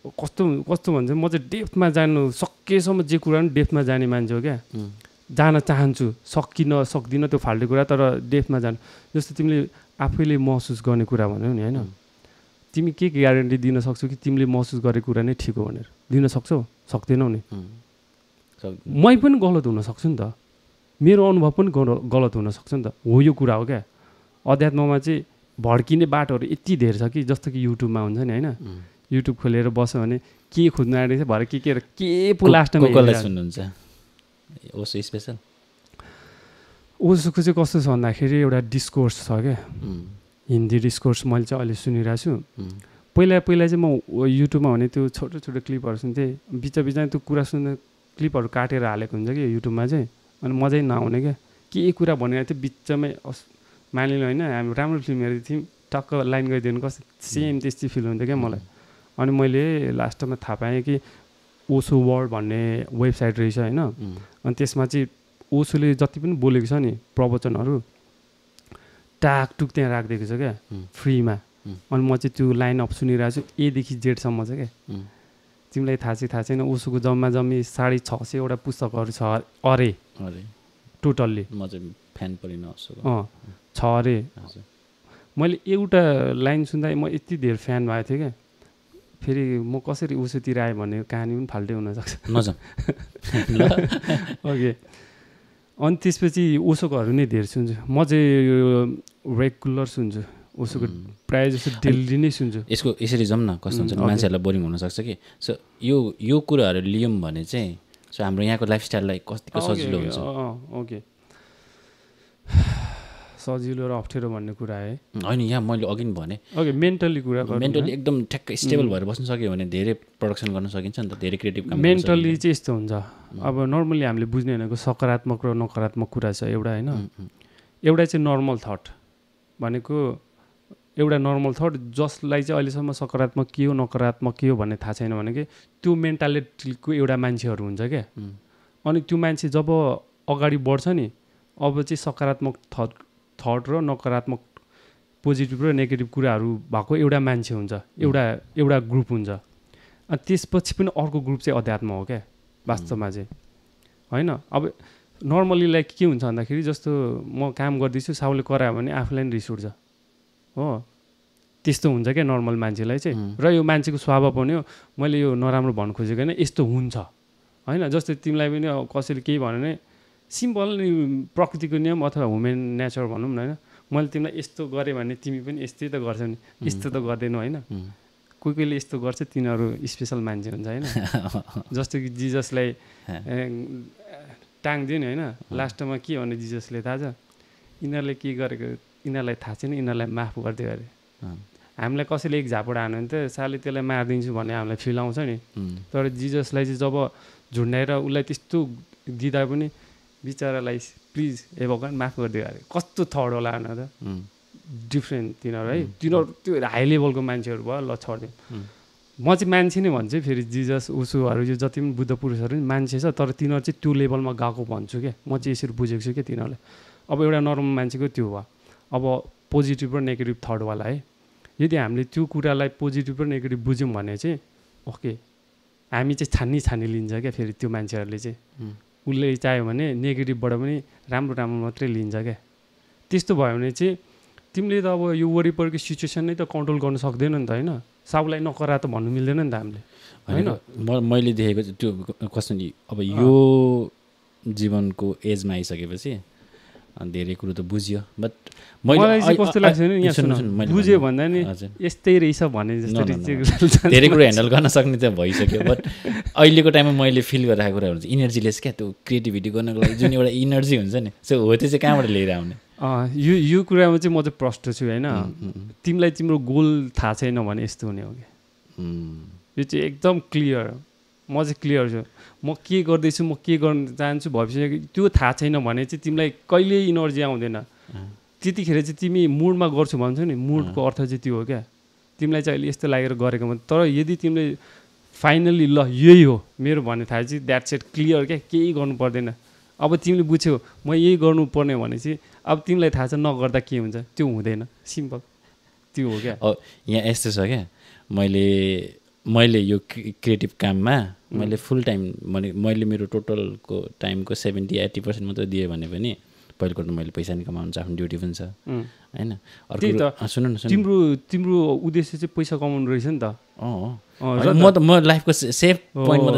कस्तो कस्तो भन्छ म चाहिँ डेप्थमा जानु सकेसम्म जे कुरा पनि डेप्थमा जाने मान्छे हो क्या. जान चाहन्छु सकिन सक्दिनँ त्यो फाल्टो कुरा तर डेप्थमा जानु। जस्तो तिमीले आफैले महसुस गर्ने कुरा भन्यौ नि होइन. तिमी के ग्यारेन्टी दिन सक्छौ कि तिमीले महसुस गरेको कुरा नै ठिक हो भनेर? दिन सक्छौ? सक्दैनौ नि। मै पनि गलत हुन सक्छु नि त। मेरो अनुभव पनि गल- गलत हुनसक्छ नि त। हो यो कुरा हो क्या। अध्यात्ममा चाहिँ भड्किने बाटोहरू यति धेरै छ कि जस्तो कि युट्युबमा हुन्छ नि होइन. युट्युब खोलेर बस्यो भने के खोज्नु आँटेको छ भरे के के के पो कसलाई हेरिरहेको। सुन्नुहुन्छ? ओसो स्पेसल ओसोको चाहिँ कस्तो छ भन्दाखेरि एउटा डिस्कोर्स छ क्या. हिन्दी डिस्कोर्स मैले चाहिँ अहिले सुनिरहेको छु. पहिला पहिला चाहिँ म युट्युबमा भने त्यो छोटो छोटो क्लिपहरू सुन्थेँ। बिच बिचमा त्यो कुरा सुन्दा क्लिपहरू काटेर हालेको हुन्छ कि युट्युबमा चाहिँ? अनि मजै नआउने क्या के कुरा भनेको थियो बिचमै अस मानिलिनु होइन। हामी राम्रो फिल्म हेरेको थियौँ। टक्क लाइन गरिदिनु कस्तो सेम त्यस्तै फिल हुन्थ्यो क्या मलाई। अनि मैले लास्टमा थाहा पाएँ कि ओसो वर्ल्ड भन्ने वेबसाइट रहेछ होइन. अनि त्यसमा चाहिँ ओसोले जति पनि बोलेको छ नि प्रवचनहरू टाकटुक त्यहाँ राखिदिएको छ क्या. फ्रीमा. अनि म चाहिँ त्यो लाइन अप सुनिरहेको छु एदेखि जेडसम्म छ क्या. तिमीलाई थाहा चाहिँ थाहा छैन ओसोको जम्मा जम्मी साढे छ सयवटा पुस्तकहरू छ अरे। अरे। टोटल्ली। म चाहिँ फ्यान परिन ओसोको। अँ छ अरे। मैले एउटा लाइन सुन्दा म यति धेरै फ्यान भएको थिएँ क्या। फेरि म कसरी उसोतिर आएँ भन्ने कहानी पनि फाल्टै हुनसक्छ। ओके। अनि त्यसपछि ओसोकोहरू नै धेरै सुन्छु। म चाहिँ यो रेगुलर सुन्छु। ओसोको उम्. प्रायः जस्तो डेली नै सुन्छु। यसको यसरी जाउँ न कस्तो हुन्छ भने। मान्छेहरूलाई बोरिङ हुनसक्छ कि? सो यो यो कुराहरू लियौँ भने चाहिँ सो हाम्रो यहाँको लाइफस्टाइललाई कतिको सजिलो हुन्छ? ओके। सजिलो र अप्ठ्यारो भन्ने कुरा है। होइन यहाँ मैले अघि नि भने ओके मेन्टली कुरा मेन्टली। एकदम ठ्याक्कै स्टेबल भएर बस्नु सक्यो भने धेरै प्रडक्सन गर्न सकिन्छ नि त धेरै क्रिएटिभ काम मेन्टली। चाहिँ यस्तो हुन्छ। अब नर्मली हामीले बुझ्ने भनेको सकारात्मक र नकारात्मक कुरा छ एउटा होइन। उम्, एउटा चाहिँ नर्मल थट भनेको एउटा नर्मल थट जसलाई चाहिँ अहिलेसम्म सकारात्मक के हो नकारात्मक के हो भन्ने थाहा छैन भने कि त्यो मेन्टालिटीको एउटा मान्छेहरू हुन्छ क्या अनि त्यो मान्छे जब अगाडि बढ्छ नि अब चाहिँ सकारात्मक थट थट र नकारात्मक पोजिटिभ र नेगेटिभ कुराहरू भएको एउटा मान्छे हुन्छ एउटा एउटा ग्रुप हुन्छ। अनि त्यसपछि पनि अर्को ग्रुप चाहिँ अध्यात्म हो क्या वास्तवमा चाहिँ। होइन? अब नर्मली लाइक के हुन्छ भन्दाखेरि जस्तो म काम गर्दैछु साउले करायो भने आफूलाई नि रिस उठ्छ। हो? त्यस्तो हुन्छ क्या नर्मल मान्छेलाई चाहिँ. र यो मान्छेको स्वभाव पनि हो मैले यो नराम्रो भन्नु खोजेको होइन यस्तो हुन्छ। होइन? जस्तै तिमीलाई पनि कसैले केही भन्यो भने सिम्पल प्रकृतिको नियम अथवा ह्युमेन नेचर भनौँ न होइन। मैले तिमीलाई यस्तो गरेँ भने तिमी पनि यस्तै त गर्छौ नि। यस्तो त गर्दैनौ होइन. कोही कोहीले यस्तो गर्छ तिनीहरू स्पेसल मान्छे हुन्छ होइन। जस्तो कि जिजसलाई टाङ्दियो नि होइन। लास्टमा के भने जिजसले थाहा छ? यिनीहरूले के गरेको यिनीहरूलाई थाहा छैन यिनीहरूलाई माफ गरिदियो अरे। हामीलाई कसैले एक झापड हान्यो भने त साले त्यसलाई मारिदिन्छु भन्ने हामीलाई फिल आउँछ नि। तर जिजसलाई चाहिँ जब झुन्डाएर उसलाई त्यस्तो दिँदा पनि बिचरालाई प्लिज ए भगवान् माफ गरिदियो अरे। कस्तो थर्ड होला न त? डिफ्रेन्ट तिनीहरू है। तिनीहरू त्यो हाई लेभलको मान्छेहरू भयो ल उम्, म चाहिँ मान्छे नै भन्छु फेरि जिजस उसुहरू यो जति पनि बुद्ध पुरुषहरू नि मान्छे छ तर तिनीहरू चाहिँ त्यो लेभलमा गएको भन्छु क्या म चाहिँ यसरी बुझेको छु क्या तिनीहरूलाई अब एउटा नर्मल मान्छेको त्यो भयो अब पोजिटिभ र नेगेटिभ थर्डवाला है। यदि हामीले त्यो कुरालाई पोजिटिभ र नेगेटिभ बुझ्यौँ भने चाहिँ ओके। हामी चाहिँ छानी छानी लिन्छ क्या फेरि त्यो मान्छेहरूले चाहिँ। उसले चाह्यो भने नेगेटिभबाट पनि राम्रो राम्रो मात्रै लिन्छ क्या। त्यस्तो भयो भने चाहिँ तिमीले त अब यो वरिपरिको सिचुएसन नै त कन्ट्रोल गर्न सक्दैन नि त होइन। साउलाई नकरा त भन्नु मिल्दैन नि त हामीले। होइन? मैले देखेको त्यो कस्तो नि अब यो जीवनको एजमा आइसकेपछि धेरै कुरो त बुझियो। बट मलाई चाहिँ कस्तो लाग्छ भने यहाँ बुझ्यो भन्दा नि यस्तै रहेछ भने जस्तो न, न, न, धेरै कुरो ह्यान्डल गर्न सक्ने त भइसक्यो। बट अहिलेको टाइममा मैले फिल गरिरहेको कुराहरू चाहिँ इनर्जीलेस क्या त्यो क्रिएटिभिटी गर्नको लागि जुन एउटा इनर्जी हुन्छ नि सो हो त्यो चाहिँ कहाँबाट लिएर आउने? यो यो कुरामा चाहिँ म चाहिँ प्रष्ट छु होइन। उम्, उम्, तिमीलाई तिम्रो गोल थाहा छैन भने यस्तो हुने हो कि। यो चाहिँ एकदम क्लियर म चाहिँ क्लियर छु। म के गर्दैछु म के गर्न चाहन्छु भविष्य त्यो थाहा छैन भने चाहिँ तिमीलाई कहिले इनर्जी आउँदैन। त्यतिखेर चाहिँ तिमी मुडमा गर्छु भन्छौ नि मुडको अर्थ चाहिँ त्यो हो क्या। तिमीलाई चाहिँ अहिले यस्तो लागेर गरेको मात्रै तर यदि तिमीले फाइनल्ली ल यही हो मेरो भन्ने थाहा चाहिँ द्याट सेट क्लियर क्या केही गर्नु पर्दैन। अब तिमीले बुझ्यौ म यही गर्नुपर्ने भने चाहिँ अब तिमीलाई थाहा छ नगर्दा के हुन्छ त्यो हुँदैन। सिम्पल। त्यो हो क्या। यहाँ यस्तो छ क्या मैले मैले यो क्रिएटिभ काममा मैले फुल टाइम भने मैले मेरो टोटलको टाइमको सेभेन्टी एट्टी पर्सेन्ट मात्रै दिएँ भने पनि पहिलोपल्ट मैले पैसा नि कमाउनु छ आफ्नो ड्युटी पनि छ। होइन? त। सुन्नु न तिम्रो तिम्रो उद्देश्य चाहिँ पैसा कमाउनु रहेछ नि त। म त म लाइफको सेफ। पोइन्टमा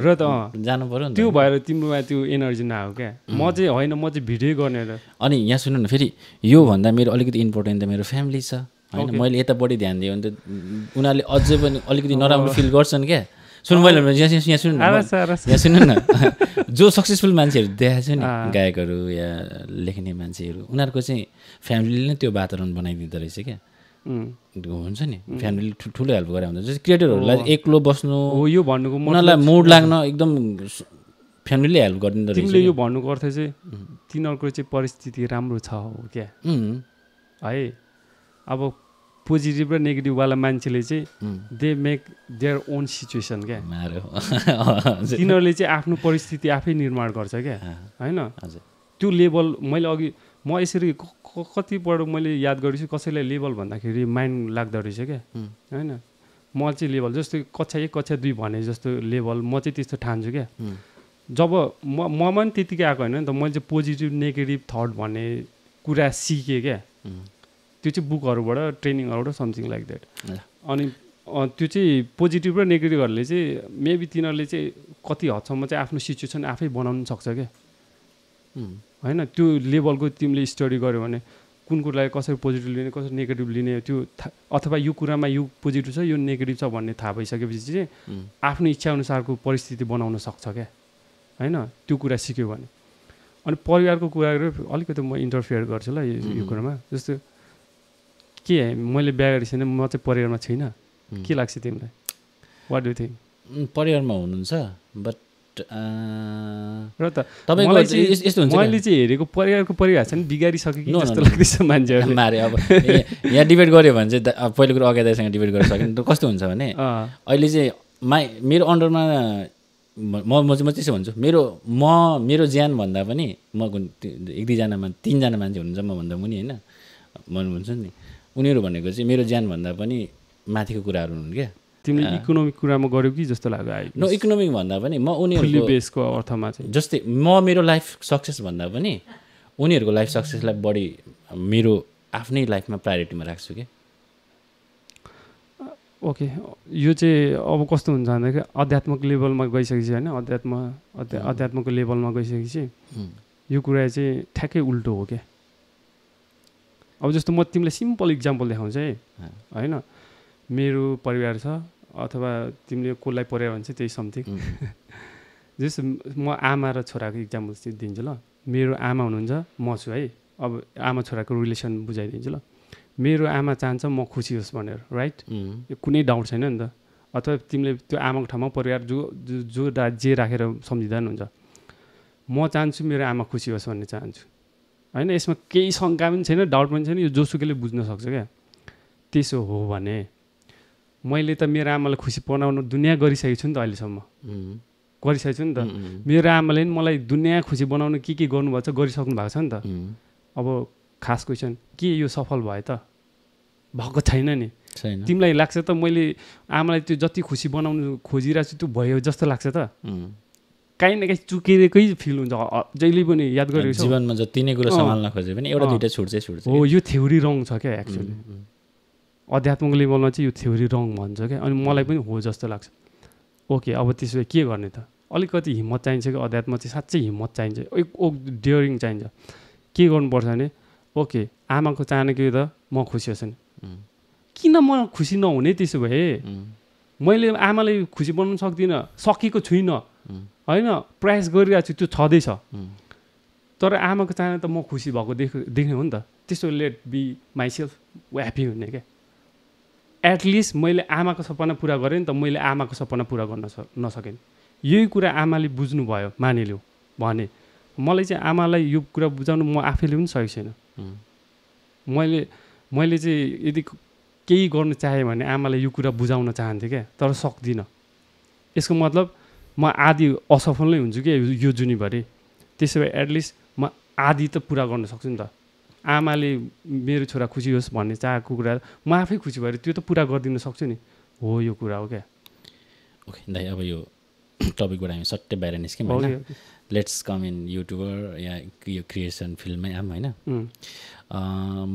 र त। जानु पऱ्यो नि त। त्यो भएर तिम्रोमा त्यो एनर्जी नआयो क्या। म चाहिँ होइन म चाहिँ भिडियो गर्ने र। अनि यहाँ सुन्नु न फेरि योभन्दा मेरो अलिकति इम्पोर्टेन्ट त मेरो फ्यामिली छ। होइन. मैले यता बढी ध्यान दिएँ भने त उनीहरूले अझै पनि अलिकति नराम्रो फिल गर्छन् क्या। सुन्नु मैले यहाँ यहाँ- यहाँ सुन्नु न, म- आरास आरास यहाँ सुन्नु न। जो सक्सेसफुल मान्छेहरू देखाएको छु नि अँ। गायकहरू या लेख्ने मान्छेहरू उनीहरूको चाहिँ फ्यामिलीले नै त्यो वातावरण बनाइदिँदो रहेछ क्या। हुन्छ नि। फ्यामिलीले ठु- ठुलो हेल्प गरे हुन्छ। जस्तै क्रिएटरहरूलाई एक्लो बस्नु हो यो भन्नुको उनीहरूलाई मुड लाग्न एकदम फ्यामिलीले हेल्प गरिदिँदो रहेछ यो भन्नुको अर्थ चाहिँ तिनीहरूको चाहिँ परिस्थिति राम्रो छ हो क्या। है। अब पोजिटिभ र नेगेटिभवाला मान्छेले चाहिँ they make their own situation क्या? तिनीहरूले चाहिँ आफ्नो परिस्थिति आफै निर्माण गर्छ क्या? होइन? त्यो लेभल मैले अघि म यसरी कतिपल्ट मैले याद गरेछु कसैलाई लेभल भन्दाखेरि माइन्ड लाग्दो रहेछ क्या? होइन? म चाहिँ लेभल जस्तो कक्षा एक कक्षा दुई भने जस्तो लेभल म चाहिँ त्यस्तो ठान्छु क्या? जब म ममा पनि त्यतिकै आएको होइन नि त मैले चाहिँ पोजिटिभ नेगेटिभ थट भन्ने कुरा सिकेँ क्या? त्यो चाहिँ बुकहरूबाट ट्रेनिङहरूबाट समथिङ लाइक द्याट। अनि त्यो चाहिँ पोजिटिभ र नेगेटिभहरूले चाहिँ मेबी तिनीहरूले चाहिँ कति हदसम्म चाहिँ आफ्नो सिचुएसन आफै बनाउनु सक्छ क्या। उम्, होइन? त्यो लेभलको तिमीले स्टडी गर्यो भने कुन कुरालाई कसरी पोजिटिभ लिने कसरी नेगेटिभ लिने त्यो अथवा यो कुरामा यो पोजिटिभ छ यो नेगेटिभ छ भन्ने थाहा भइसकेपछि चाहिँ उम्, आफ्नो इच्छाअनुसारको परिस्थिति बनाउन सक्छ क्या। होइन? त्यो कुरा सिक्यो भने। अनि परिवारको कुराहरू अलिकति म इन्टरफियर गर्छु ल यो उम्. कुरामा। जस्तो के? मैले बिहा गरेको छैन म चाहिँ परिवारमा छुइनँ। के लाग्छ तिमीलाई? वाट डु थिङ्क परिवारमा हुनुहुन्छ बट र त तपाईँको यस्तो हुन्छ मैले? चाहिँ हेरेको परिवारको परिभाषा चाहिँ बिगारिसक्यो कि No, no, जस्तो. लाग्दैछ मान्छेहरूले। मारे अब यहाँ- डिबेट गऱ्यो भने चाहिँ पहिलो कुरो अघि दाइसँग डिबेट गर्न सकिन्छ कस्तो हुन्छ भने? अहिले चाहिँ माइ मेरो अन्डरमा म म चाहिँ म त्यसो भन्छु। मेरो म मेरो ज्यान भन्दा पनि म एक दुईजना मा तिनजना मान्छे हुनुहुन्छ म भन्दा पनि होइन। म भन्छु नि। उनीहरू भनेको चाहिँ मेरो ज्यान भन्दा पनि माथिको कुराहरू हुन् क्या। तिमीले। इकोनोमिक कुरामा गऱ्यौ कि जस्तो लाग्यो आइ नो इकोनोमिक भन्दा पनि म फुल्ली उनीहरूको बेसको अर्थमा चाहिँ। जस्तै म मेरो लाइफ सक्सेस भन्दा पनि उनीहरूको लाइफ सक्सेसलाई बढी मेरो आफ्नै लाइफमा प्रायोरिटीमा राख्छु कि। ओके। यो चाहिँ अब कस्तो हुन्छ भन्दाखेरि आध्यात्मिक लेभलमा गइसकेपछि होइन अध्यात्म अध्या अध्यात्मको लेभलमा गइसकेपछि यो कुरा चाहिँ ठ्याक्कै उल्टो हो क्या। अब जस्तो म तिमीलाई सिम्पल इक्जाम्पल देखाउँछु है। होइन? मेरो परिवार छ अथवा तिमीले कसलाई परिवार भन्छ त्यही समथिङ जस्तो म आमा र छोराको इक्जाम्पल चाहिँ दिन्छु ल। मेरो आमा हुनुहुन्छ म छु है। अब आमा छोराको रिलेसन बुझाइदिन्छु ल। मेरो आमा चाहन्छ म खुसी होस् भनेर राइट यो कुनै डाउट छैन नि त। अथवा तिमीले त्यो आमाको ठाउँमा परिवार जो जो जो जे राखेर सम्झिँदा पनि हुन्छ। म चाहन्छु मेरो आमा खुसी होस् भन्ने चाहन्छु। होइन यसमा केही शङ्का पनि छैन डाउट पनि छैन यो जोसुकैले बुझ्न सक्छ क्या। त्यसो हो भने मैले त मेरो आमालाई खुसी बनाउन दुनियाँ गरिसकेको छु नि त अहिलेसम्म। गरिसकेको छु नि त। मेरो आमाले पनि मलाई दुनियाँ खुसी बनाउन के के गर्नुभएको छ गरिसक्नु भएको छ नि त। अब खास क्वेसन के यो सफल भयो त? भएको छैन नि। तिमीलाई लाग्छ त मैले आमालाई त्यो जति खुसी बनाउनु खोजिरहेको छु त्यो भयो जस्तो लाग्छ त। काहीँ न काहीँ चुकेकै फिल हुन्छ। जहिले पनि याद गरेको छ। जीवनमा जति नै कुरो। सम्हाल्न खोजे पनि एउटा। दुइटा छुट्छै छुट्छ हो यो थ्योरी रङ छ क्या एक्चुली अध्यात्मक लेभलमा चाहिँ यो थ्योरी रङ भन्छ क्या। अनि मलाई पनि हो जस्तो लाग्छ। ओके अब त्यसो भए के गर्ने त? अलिकति हिम्मत चाहिन्छ कि अध्यात्म चाहिँ साँच्चै हिम्मत चाहिन्छ। एक ओ डियरिङ चाहिन्छ। के गर्नुपर्छ भने ओके आमाको चाहना के हो त म खुसी नि। किन म खुसी नहुने त्यसो भए? मैले आमालाई खुसी बनाउन सक्दिनँ सकेको छुइनँ। होइन प्रयास गरिरहेको छु त्यो छँदैछ। तर आमाको चाहना त म खुसी भएको देख देख्ने हो नि त। त्यस्तो लेट बी माइसेल्फ ह्याप्पी हुने क्या। एटलिस्ट मैले आमाको सपना पुरा गरेँ नि त मैले आमाको सपना पुरा गर्न स नसकेँ। यही कुरा आमाले बुझ्नुभयो मानिलियो भने। मलाई चाहिँ आमालाई यो कुरा बुझाउनु म आफैले पनि सकेको छैन। मैले मैले चाहिँ यदि केही गर्नु चाहेँ भने आमालाई यो कुरा बुझाउन चाहन्थेँ क्या तर सक्दिनँ। यसको मतलब म आधी असफल नै हुन्छु क्या यो- जुनीभरि? त्यसो भए एटलिस्ट म आधी त पुरा गर्न सक्छु नि त। आमाले मेरो छोरा खुसी होस् भन्ने चाहेको कुरा म आफै खुसी भएर त्यो त पुरा गरिदिन सक्छु नि। हो यो कुरा हो क्या। ओके दाइ अब यो टपिकबाट हामी सट्टै बाहिर निस्क्यौँ होइन? लेट्स कम इन युट्युबर या यो क्रिएसन फिल्डमै आऊँ होइन।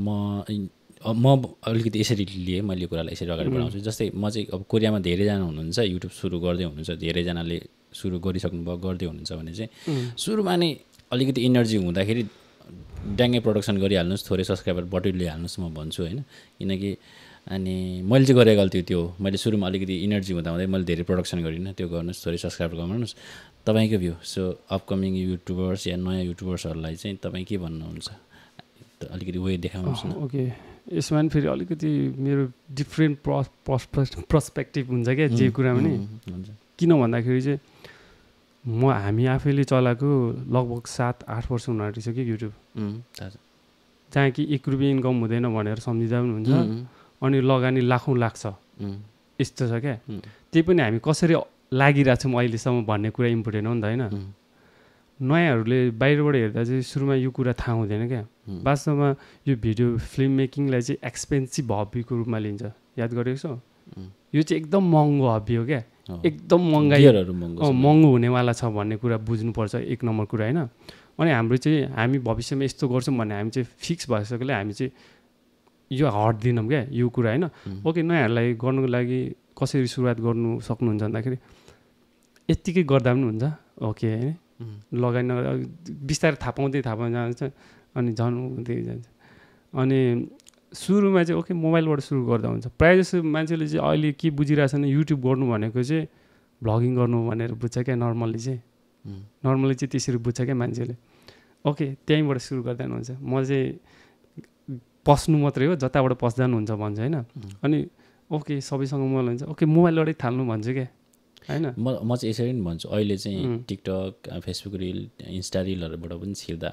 म म अलिकति यसरी लिएँ मैले यो कुरालाई यसरी अगाडि बढाउँछु। जस्तै म चाहिँ अब कोरियामा धेरैजना हुनुहुन्छ युट्युब सुरु गर्दै हुनुहुन्छ धेरैजनाले सुरु गरिसक्नुभयो गर्दै हुनुहुन्छ भने चाहिँ सुरुमा नै अलिकति इनर्जी हुँदाखेरि ड्याङ्गे प्रडक्सन गरिहाल्नुहोस् थोरै सब्सक्राइबर बटुलिहाल्नुहोस् म भन्छु होइन। किनकि अनि मैले चाहिँ गरेको गल्ती त्यो मैले सुरुमा अलिकति इनर्जी हुँदा हुँदै मैले धेरै प्रडक्सन गरिनँ त्यो गर्नुहोस् थोरै सब्सक्राइबर कमाउनुहोस्। तपाईँको भ्यू सो अपकमिङ युट्युबर्स या नयाँ युट्युबर्सहरूलाई चाहिँ तपाईँ के भन्नुहुन्छ? अलिकति वे देखाउनुहोस् न। ओके। यसमा पनि फेरि अलिकति मेरो डिफ्रेन्ट प्रस पर्सपेक्टिभ हुन्छ क्या जे कुरामा नि किन भन्दाखेरि चाहिँ म हामी आफैले चलाएको लगभग सात आठ वर्ष हुन आँटिसक्यो युट्युब। जहाँ कि एक रुपियाँ इन्कम हुँदैन भनेर सम्झिँदा पनि हुन्छ। अनि लगानी लाखौँ लाग्छ। यस्तो छ क्या? त्यही पनि हामी कसरी लागिरहेको छौँ अहिलेसम्म भन्ने कुरा इम्पोर्टेन्ट हो नि त होइन? नयाँहरूले बाहिरबाट हेर्दा चाहिँ सुरुमा यो कुरा थाहा हुँदैन क्या। वास्तवमा यो भिडियो फिल्म मेकिङलाई चाहिँ एक्सपेन्सिभ हबीको रूपमा लिन्छ। याद गरेको छौ? यो चाहिँ एकदम महँगो हबी हो क्या। एकदम महँगाइ गियरहरू महँगो हुनेवाला छ भन्ने कुरा बुझ्नुपर्छ एक नम्बर कुरा होइन? अनि हाम्रो चाहिँ हामी भविष्यमा यस्तो गर्छौँ भन्ने हामी चाहिँ फिक्स भइसकेले हामी चाहिँ यो हट्दिनौँ क्या यो कुरा होइन? ओके नयाँहरूलाई गर्नुको लागि कसरी सुरुवात गर्नु सक्नुहुन्छ भन्दाखेरि यत्तिकै गर्दा पनि हुन्छ। ओके होइन? लगाइ न बिस्तारै थाहा पाउँदै थाहा पाउँदै जान्छ अनि झन् हुँदै जान्छ। अनि सुरुमा चाहिँ ओके मोबाइलबाट सुरु गर्दा हुन्छ। प्रायः जस्तो मान्छेले चाहिँ अहिले के बुझिरहेछ भने युट्युब गर्नु भनेको चाहिँ भ्लगिङ गर्नु भनेर बुझ्छ क्या नर्मल्ली चाहिँ। उम्, नर्मली चाहिँ त्यसरी बुझ्छ क्या मान्छेले। ओके त्यहीँबाट सुरु गर्दा हुन्छ। म चाहिँ पस्नु मात्रै हो जताबाट पस्दा हुन्छ भन्छ होइन? अनि ओके सबैसँग मोबाइल हुन्छ। ओके मोबाइलबाटै थाल्नु भन्छु क्या होइन? म म चाहिँ यसरी नै भन्छु। अहिले चाहिँ. टिकटक फेसबुक रिल इन्स्टा रिलहरूबाट पनि छिर्दा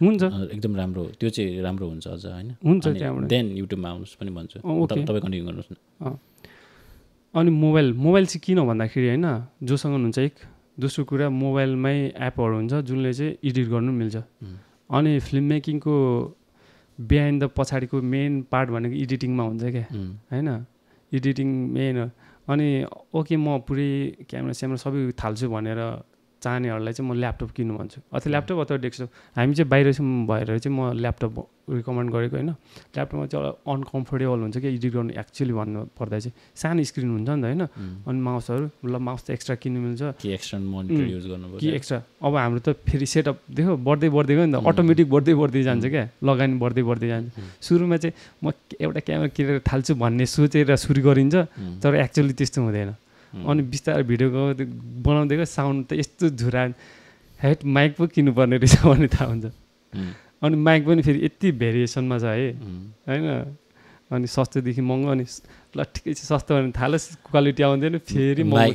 हुन्छ। एकदम राम्रो त्यो चाहिँ राम्रो हुन्छ अझ होइन? हुन्छ त्यहाँबाट। देन युट्युबमा आउनुहोस् पनि भन्छु। तपाईँ कन्टिन्यू गर्नुहोस् न। अनि मोबाइल मोबाइल चाहिँ किन भन्दाखेरि होइन जोसँग हुन्छ एक दोस्रो कुरा मोबाइलमै एपहरू हुन्छ जुनले चाहिँ एडिट गर्नु मिल्छ. अनि फिल्म मेकिङको बिहाइन्ड द पछाडिको मेन पार्ट भनेको एडिटिङमा हुन्छ क्या। होइन? एडिटिङ मेन अनि ओके म पुरै क्यामेरा स्यामेरा सबै थाल्छु भनेर चाहनेहरूलाई चाहिँ म ल्यापटप किन्नु भन्छु। अथवा ल्यापटप अथवा डेस्कटप। हामी चाहिँ बाहिरसम्म भएर चाहिँ म ल्यापटप रिकमेन्ड गरेको होइन। ल्यापटपमा चाहिँ अनकम्फोर्टेबल हुन्छ कि एडिट गर्नु एक्चुअली भन्नु पर्दा चाहिँ सानो स्क्रिन हुन्छ नि त होइन. अनि माउसहरू ल माउस त एक्स्ट्रा किन्नु मिल्छ। के मोनिटर उम्. युज कि एक्स्ट्रा अब हाम्रो त फेरि सेटअप देख्यो बढ्दै बढ्दै गयो नि त. अटोमेटिक बढ्दै बढ्दै जान्छ क्या। लगानी बढ्दै बढ्दै जान्छ. सुरुमा चाहिँ म एउटा क्यामेरा किनेर थाल्छु भन्ने सोचेर सुरु गरिन्छ। तर एक्चुअली त्यस्तो हुँदैन। अनि बिस्तारै भिडियो बनाउँदै गयो साउन्ड त यस्तो झुरा हेड माइक पो किन्नुपर्ने रहेछ भन्ने थाहा हुन्छ। अनि माइक पनि फेरि यति भेरिएसनमा छ है। होइन? अनि सस्तोदेखि महँगो अनि ल ठिकै छ सस्तो भने थाहा क्वालिटी आउँदैन फेरि माइक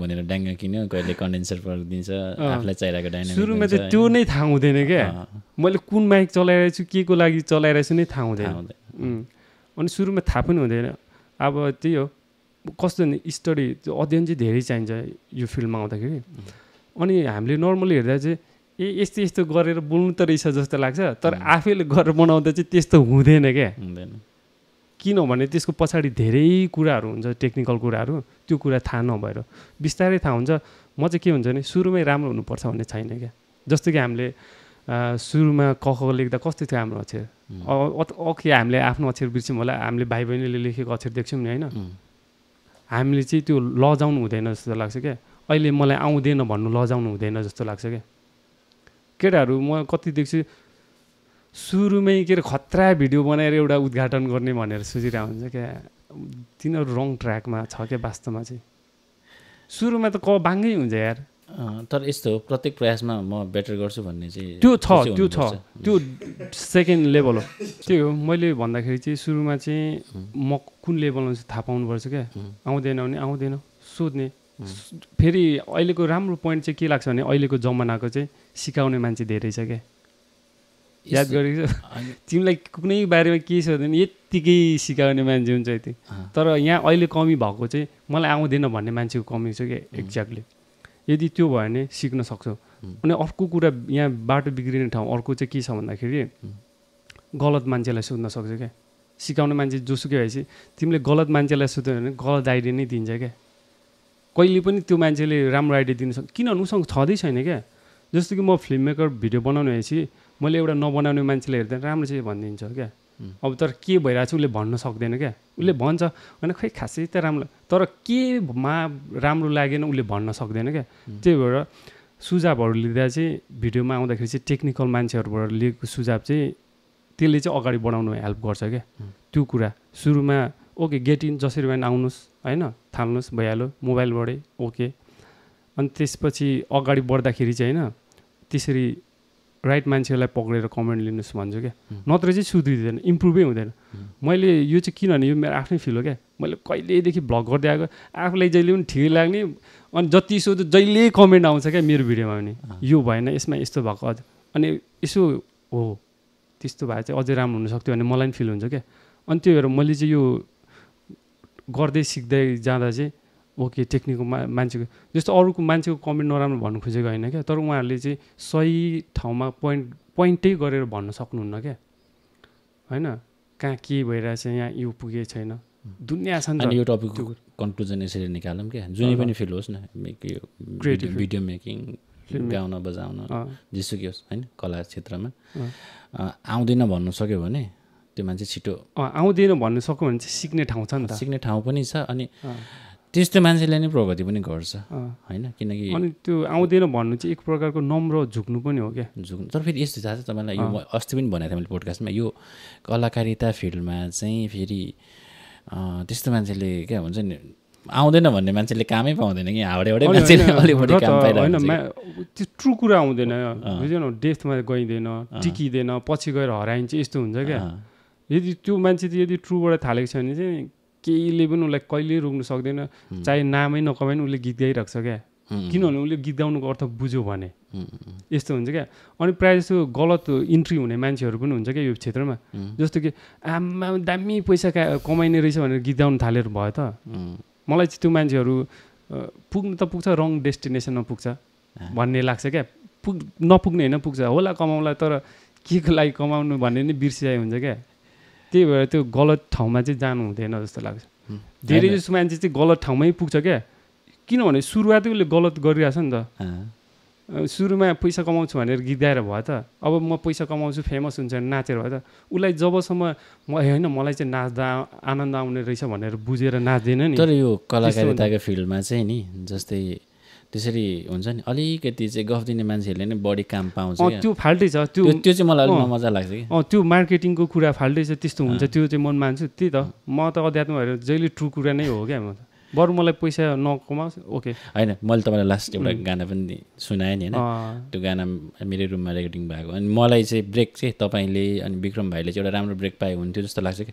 भनेर ड्याङ्ग किन्यो कहिले कन्डेन्सर दिन्छ आफूलाई चाहिरहेको डाइनामिक सुरुमा चाहिँ त्यो नै थाहा हुँदैन क्या। मैले कुन माइक चलाइरहेको छु के को लागि चलाइरहेको छु नै थाहा हुँदैन. अनि सुरुमा थाहा पनि हुँदैन। अब त्यही हो। कस्तो स्टडी त्यो अध्ययन चाहिँ धेरै चाहिन्छ यो फिल्डमा आउँदाखेरि। अनि हामीले नर्मली हेर्दा चाहिँ ए यस्तो यस्तो गरेर बोल्नु त रहेछ जस्तो लाग्छ तर आफैले गरेर बनाउँदा चाहिँ त्यस्तो हुँदैन क्या हुँदैन। किनभने त्यसको पछाडि धेरै कुराहरू हुन्छ टेक्निकल कुराहरू त्यो कुरा थाहा नभएर। बिस्तारै थाहा हुन्छ म चाहिँ के हुन्छ भने सुरुमै राम्रो हुनुपर्छ भन्ने छैन क्या। जस्तो कि हामीले सुरुमा क ख लेख्दा कस्तो थियो हाम्रो अक्षर. ओके हामीले आफ्नो अक्षर बिर्स्यौँ होला? हामीले भाइ बहिनीले लेखेको अक्षर देख्छौँ नि होइन. हामीले चाहिँ त्यो लजाउनु हुँदैन जस्तो लाग्छ क्या। अहिले मलाई आउँदैन भन्नु लजाउनु हुँदैन जस्तो लाग्छ क्या। केटाहरू म कति देख्छु सुरुमै के अरे खतरा भिडियो बनाएर एउटा उद्घाटन गर्ने भनेर सोचिरहेको हुन्छ क्या। तिनीहरू रङ ट्र्याकमा छ क्या वास्तवमा चाहिँ। सुरुमा त क बाङ्गै हुन्छ यार। तर यस्तो हो प्रत्येक प्रयासमा म बेटर गर्छु भन्ने चाहिँ त्यो छ त्यो छ। त्यो सेकेन्ड लेभल हो। त्यही हो मैले भन्दाखेरि चाहिँ सुरुमा चाहिँ म कुन लेभलमा चाहिँ थाहा पाउनुपर्छ क्या. आउँदैन भने आउँदैन सोध्ने. फेरि अहिलेको राम्रो पोइन्ट चाहिँ के लाग्छ भने अहिलेको जमानाको चाहिँ सिकाउने मान्छे धेरै छ क्या। याद गरेको छ? तिमीलाई कुनै बारेमा केही छ भने यत्तिकै सिकाउने मान्छे हुन्छ यति। तर यहाँ अहिले कमी भएको चाहिँ मलाई आउँदैन भन्ने मान्छेको कमी छ क्या एक्ज्याक्टली यदि त्यो भयो भने सिक्न सक्छौ. अनि अर्को कुरा यहाँ बाटो बिग्रिने ठाउँ अर्को चाहिँ के छ भन्दाखेरि गलत मान्छेलाई सोध्न सक्छ क्या। सिकाउने मान्छे जोसुकै भएपछि तिमीले गलत मान्छेलाई सोध्यो भने गलत आइडिया नै दिन्छ क्या। कहिले पनि त्यो मान्छेले राम्रो आइडिया दिन सक्छ किनभने उसँग छँदै छैन क्या। जस्तो कि म फिल्म मेकर भिडियो बनाउने भएपछि मैले एउटा नबनाउने मान्छेले हेर्दा राम्रो चाहिँ भनिदिन्छ क्या. अब तर के भइरहेको छ उसले भन्न सक्दैन क्या उसले भन्छ होइन खै खासै त राम्रो तर केमा राम्रो लागेन उसले भन्न सक्दैन क्या. त्यही भएर सुझावहरू लिँदा चाहिँ भिडियोमा आउँदाखेरि चाहिँ टेक्निकल मान्छेहरूबाट लिएको सुझाव चाहिँ त्यसले चाहिँ अगाडि बढाउनु हेल्प गर्छ क्या. त्यो कुरा सुरुमा ओके गेट इन जसरी भए आउनुहोस् होइन थाल्नुहोस् भइहाल्यो मोबाइलबाटै ओके अनि त्यसपछि अगाडि बढ्दाखेरि चाहिँ होइन त्यसरी राइट मान्छेलाई पक्रेर कमेन्ट लिनुहोस् भन्छु क्या. नत्र चाहिँ सुध्रिँदैन इम्प्रुभै हुँदैन. मैले यो चाहिँ किनभने यो मेरो आफ्नै फिल हो क्या मैले कहिलेदेखि भ्लग गर्दै आएको आफूलाई जहिले पनि ठिकै लाग्ने अनि जति सोध्यो जहिले कमेन्ट आउँछ क्या मेरो भिडियोमा पनि। यो भएन यसमा यस्तो भएको अझ अनि यसो हो त्यस्तो भए चाहिँ अझै राम्रो हुनसक्थ्यो भने मलाई पनि फिल हुन्छ क्या अनि त्यही भएर मैले चाहिँ यो गर्दै सिक्दै जाँदा चाहिँ ओके टेक्निकको मा मान्छेको जस्तो अरूको मान्छेको कमेन्ट नराम्रो भन्नु खोजेको होइन क्या? तर उहाँहरूले चाहिँ सही ठाउँमा पोइन्ट पोइन्टै गरेर भन्न सक्नुहुन्न क्या? होइन? कहाँ के भइरहेछ यहाँ यो पुगेको छैन। दुनियाँ छ नि यो टपिकको कन्क्लुजन यसरी निकालौँ क्या? जुनै। पनि फिल्ड होस् न भिडियो मेकिङ गाउन बजाउन जेसुकै होस् होइन? कला क्षेत्रमा। आउँदैन भन्नु सक्यो भने त्यो मान्छे छिटो आउँदैन भन्नु सक्यो भने चाहिँ सिक्ने ठाउँ छ नि त। सिक्ने ठाउँ पनि छ अनि त्यस्तो मान्छेले नै प्रगति पनि गर्छ। होइन? किनकि अनि त्यो आउँदैन भन्नु चाहिँ एक प्रकारको नम्र झुक्नु पनि हो क्या। झुक्नु। तर फेरि यस्तो थाहा छ तपाईँलाई यो अस्ति पनि भनेको थिएँ मैले पोडकास्टमा यो कलाकारिता फिल्डमा चाहिँ फेरि त्यस्तो मान्छेले क्या हुन्छ नि आउँदैन भन्ने मान्छेले कामै पाउँदैन कि हाउडे होइन, मान्छेले अलिकति काम पाइरहेको त्यो ट्रु कुरा आउँदैन। अँ। बुझ्यो न डेथमा गइँदैन टिकिँदैन पछि गएर हराइन्छ यस्तो हुन्छ क्या। यदि त्यो मान्छे यदि ट्रुबाट थालेको छ भने चाहिँ केहीले पनि उसलाई कहिल्यै रोक्नु सक्दैन. चाहे नामै नकमाए पनि उसले गीत गाइरहेको छ क्या। किनभने उसले गीत गाउनुको अर्थ बुझ्यो भने। यस्तो हुन्छ क्या। अनि प्रायः जस्तो गलत इन्ट्री हुने मान्छेहरू पनि हुन्छ क्या यो क्षेत्रमा। जस्तो कि आमा दामी पैसा कमाइने रहेछ भनेर गीत गाउनु थालेर भयो त। मलाई चाहिँ त्यो मान्छेहरू पुग्नु त पुग्छ रङ डेस्टिनेसनमा पुग्छ भन्ने लाग्छ क्या। पुग नपुग्ने होइन पुग्छ होला कमाउला तर के को लागि कमाउनु भन्ने नै बिर्सिआइ हुन्छ क्या। त्यही भएर त्यो गलत ठाउँमा चाहिँ जानु हुँदैन जस्तो लाग्छ. धेरै जस्तो मान्छे चाहिँ गलत ठाउँमै पुग्छ क्या। किनभने सुरुवातै उसले गलत गरिरहेछ नि त। सुरुमा पैसा कमाउँछु भनेर गीत गाएर भयो त। अब म पैसा कमाउँछु फेमस हुन्छ भने नाचेर भयो त। उसलाई जबसम्म म होइन मलाई चाहिँ नाच्दा आनन्द आउने रहेछ भनेर बुझेर नाच्दैन नि। तर यो कलाकारिताको फिल्डमा चाहिँ नि जस्तै त्यसरी हुन्छ नि। अलिकति चाहिँ गफ दिने मान्छेहरूले नै बढी काम पाउँछ त्यो फाल्टै छ। त्यो त्यो चाहिँ मलाई अलिक अँ। नमजा लाग्छ कि। अँ त्यो मार्केटिङको कुरा फाल्टै छ त्यस्तो हुन्छ। त्यो चाहिँ मन मान्छु। त्यही त। म त अध्यात्म भएर जहिले ट्रु कुरा नै हो क्या म त। बरु मलाई पैसा नकमाओस् ओके। होइन मैले तपाईँलाई लास्ट एउटा. गाना पनि सुनाएँ नि होइन? त्यो गाना मेरै रुममा रेकर्डिङ भएको। अनि मलाई चाहिँ ब्रेक चाहिँ तपाईँले अनि विक्रम भाइले चाहिँ एउटा राम्रो ब्रेक पाए हुन्थ्यो जस्तो लाग्छ कि।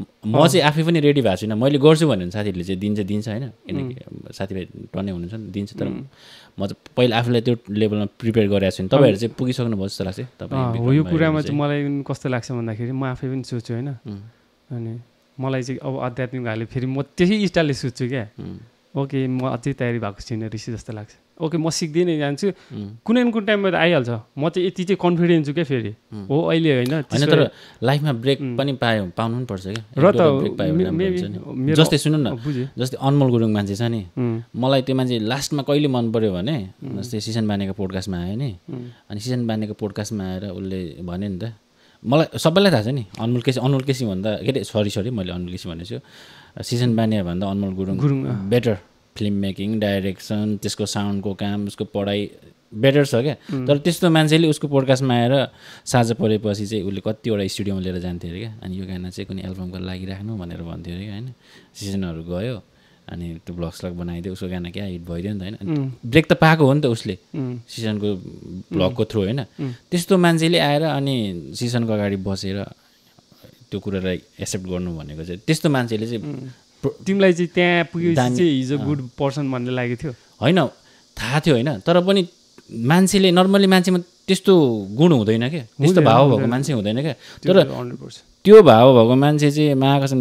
म चाहिँ आफै पनि रेडी भएको छुइनँ मैले गर्छु भन्यो भने साथीहरूले चाहिँ दिन्छ दिन्छ होइन? किनकि साथीभाइ टन्नै हुनुहुन्छ नि दिन्छ तर म चाहिँ पहिला आफूलाई त्यो लेभलमा प्रिपेयर गरेको छु तपाईँहरू चाहिँ पुगिसक्नु भयो जस्तो लाग्छ तपाईँ हो यो कुरामा चाहिँ। मलाई कस्तो लाग्छ भन्दाखेरि म आफै पनि सोच्छु होइन? अनि मलाई चाहिँ अब आध्यात्मिक हाले फेरि म त्यही स्टाइलले सोध्छु क्या। ओके म अझै तयारी भएको छुइनँ ऋषि जस्तो लाग्छ। ओके म सिक्दै नै जान्छु कुनै न कुनै टाइममा त आइहाल्छ। म चाहिँ यति चाहिँ कन्फिडेन्ट छु क्या फेरि। हो। अहिले होइन तर लाइफमा ब्रेक पनि पायो पाउनु पनि पर्छ क्या र त जस्तै सुन्नु न जस्तै अनमोल गुरुङ मान्छे छ नि। मलाई त्यो मान्छे लास्टमा कहिले मन पऱ्यो भने जस्तै सिजन बानेको पोडकास्टमा आयो नि। अनि सिजन बानेको पोडकास्टमा आएर उसले भन्यो नि त मलाई सबैलाई थाहा छ नि अनमोल केसी अनमोल केसी भन्दा के अरे सरी सरी मैले अनमोल केसी भनेको छु। सिजन बानिया भन्दा Anmol Gurung. Gurung, better film making direction त्यसको साउन्डको काम उसको पढाइ बेटर छ क्या? तर त्यस्तो मान्छेले उसको पोडकास्टमा आएर साँझ परेपछि चाहिँ उसले कतिवटा स्टुडियोमा लिएर जान्थ्यो अरे क्या? अनि यो गाना चाहिँ कुनै एल्बमको लागि राख्नु भनेर भन्थ्यो अरे क्या होइन? सिजनहरू गयो। अनि त्यो ब्लग स्लग बनाइदियो उसको गाना क्या हिट भइदियो नि त होइन? ब्रेक त पाएको हो नि त उसले सिजनको ब्लगको थ्रु होइन? त्यस्तो मान्छेले आएर अनि सिजनको अगाडि बसेर त्यो कुरालाई एक्सेप्ट गर्नु भनेको चाहिँ त्यस्तो मान्छेले चाहिँ तिमीलाई चाहिँ त्यहाँ पुगेपछि दामी- चाहिँ हिजो गुड पर्सन भन्ने लागेको थियो। होइन थाहा थियो होइन? तर पनि मान्छेले नर्मली मान्छेमा त्यस्तो गुण हुँदैन क्या। त्यस्तो भाव भएको। मान्छे हुँदैन क्या। तर त्यो भाव भएको मान्छे चाहिँ महाकसम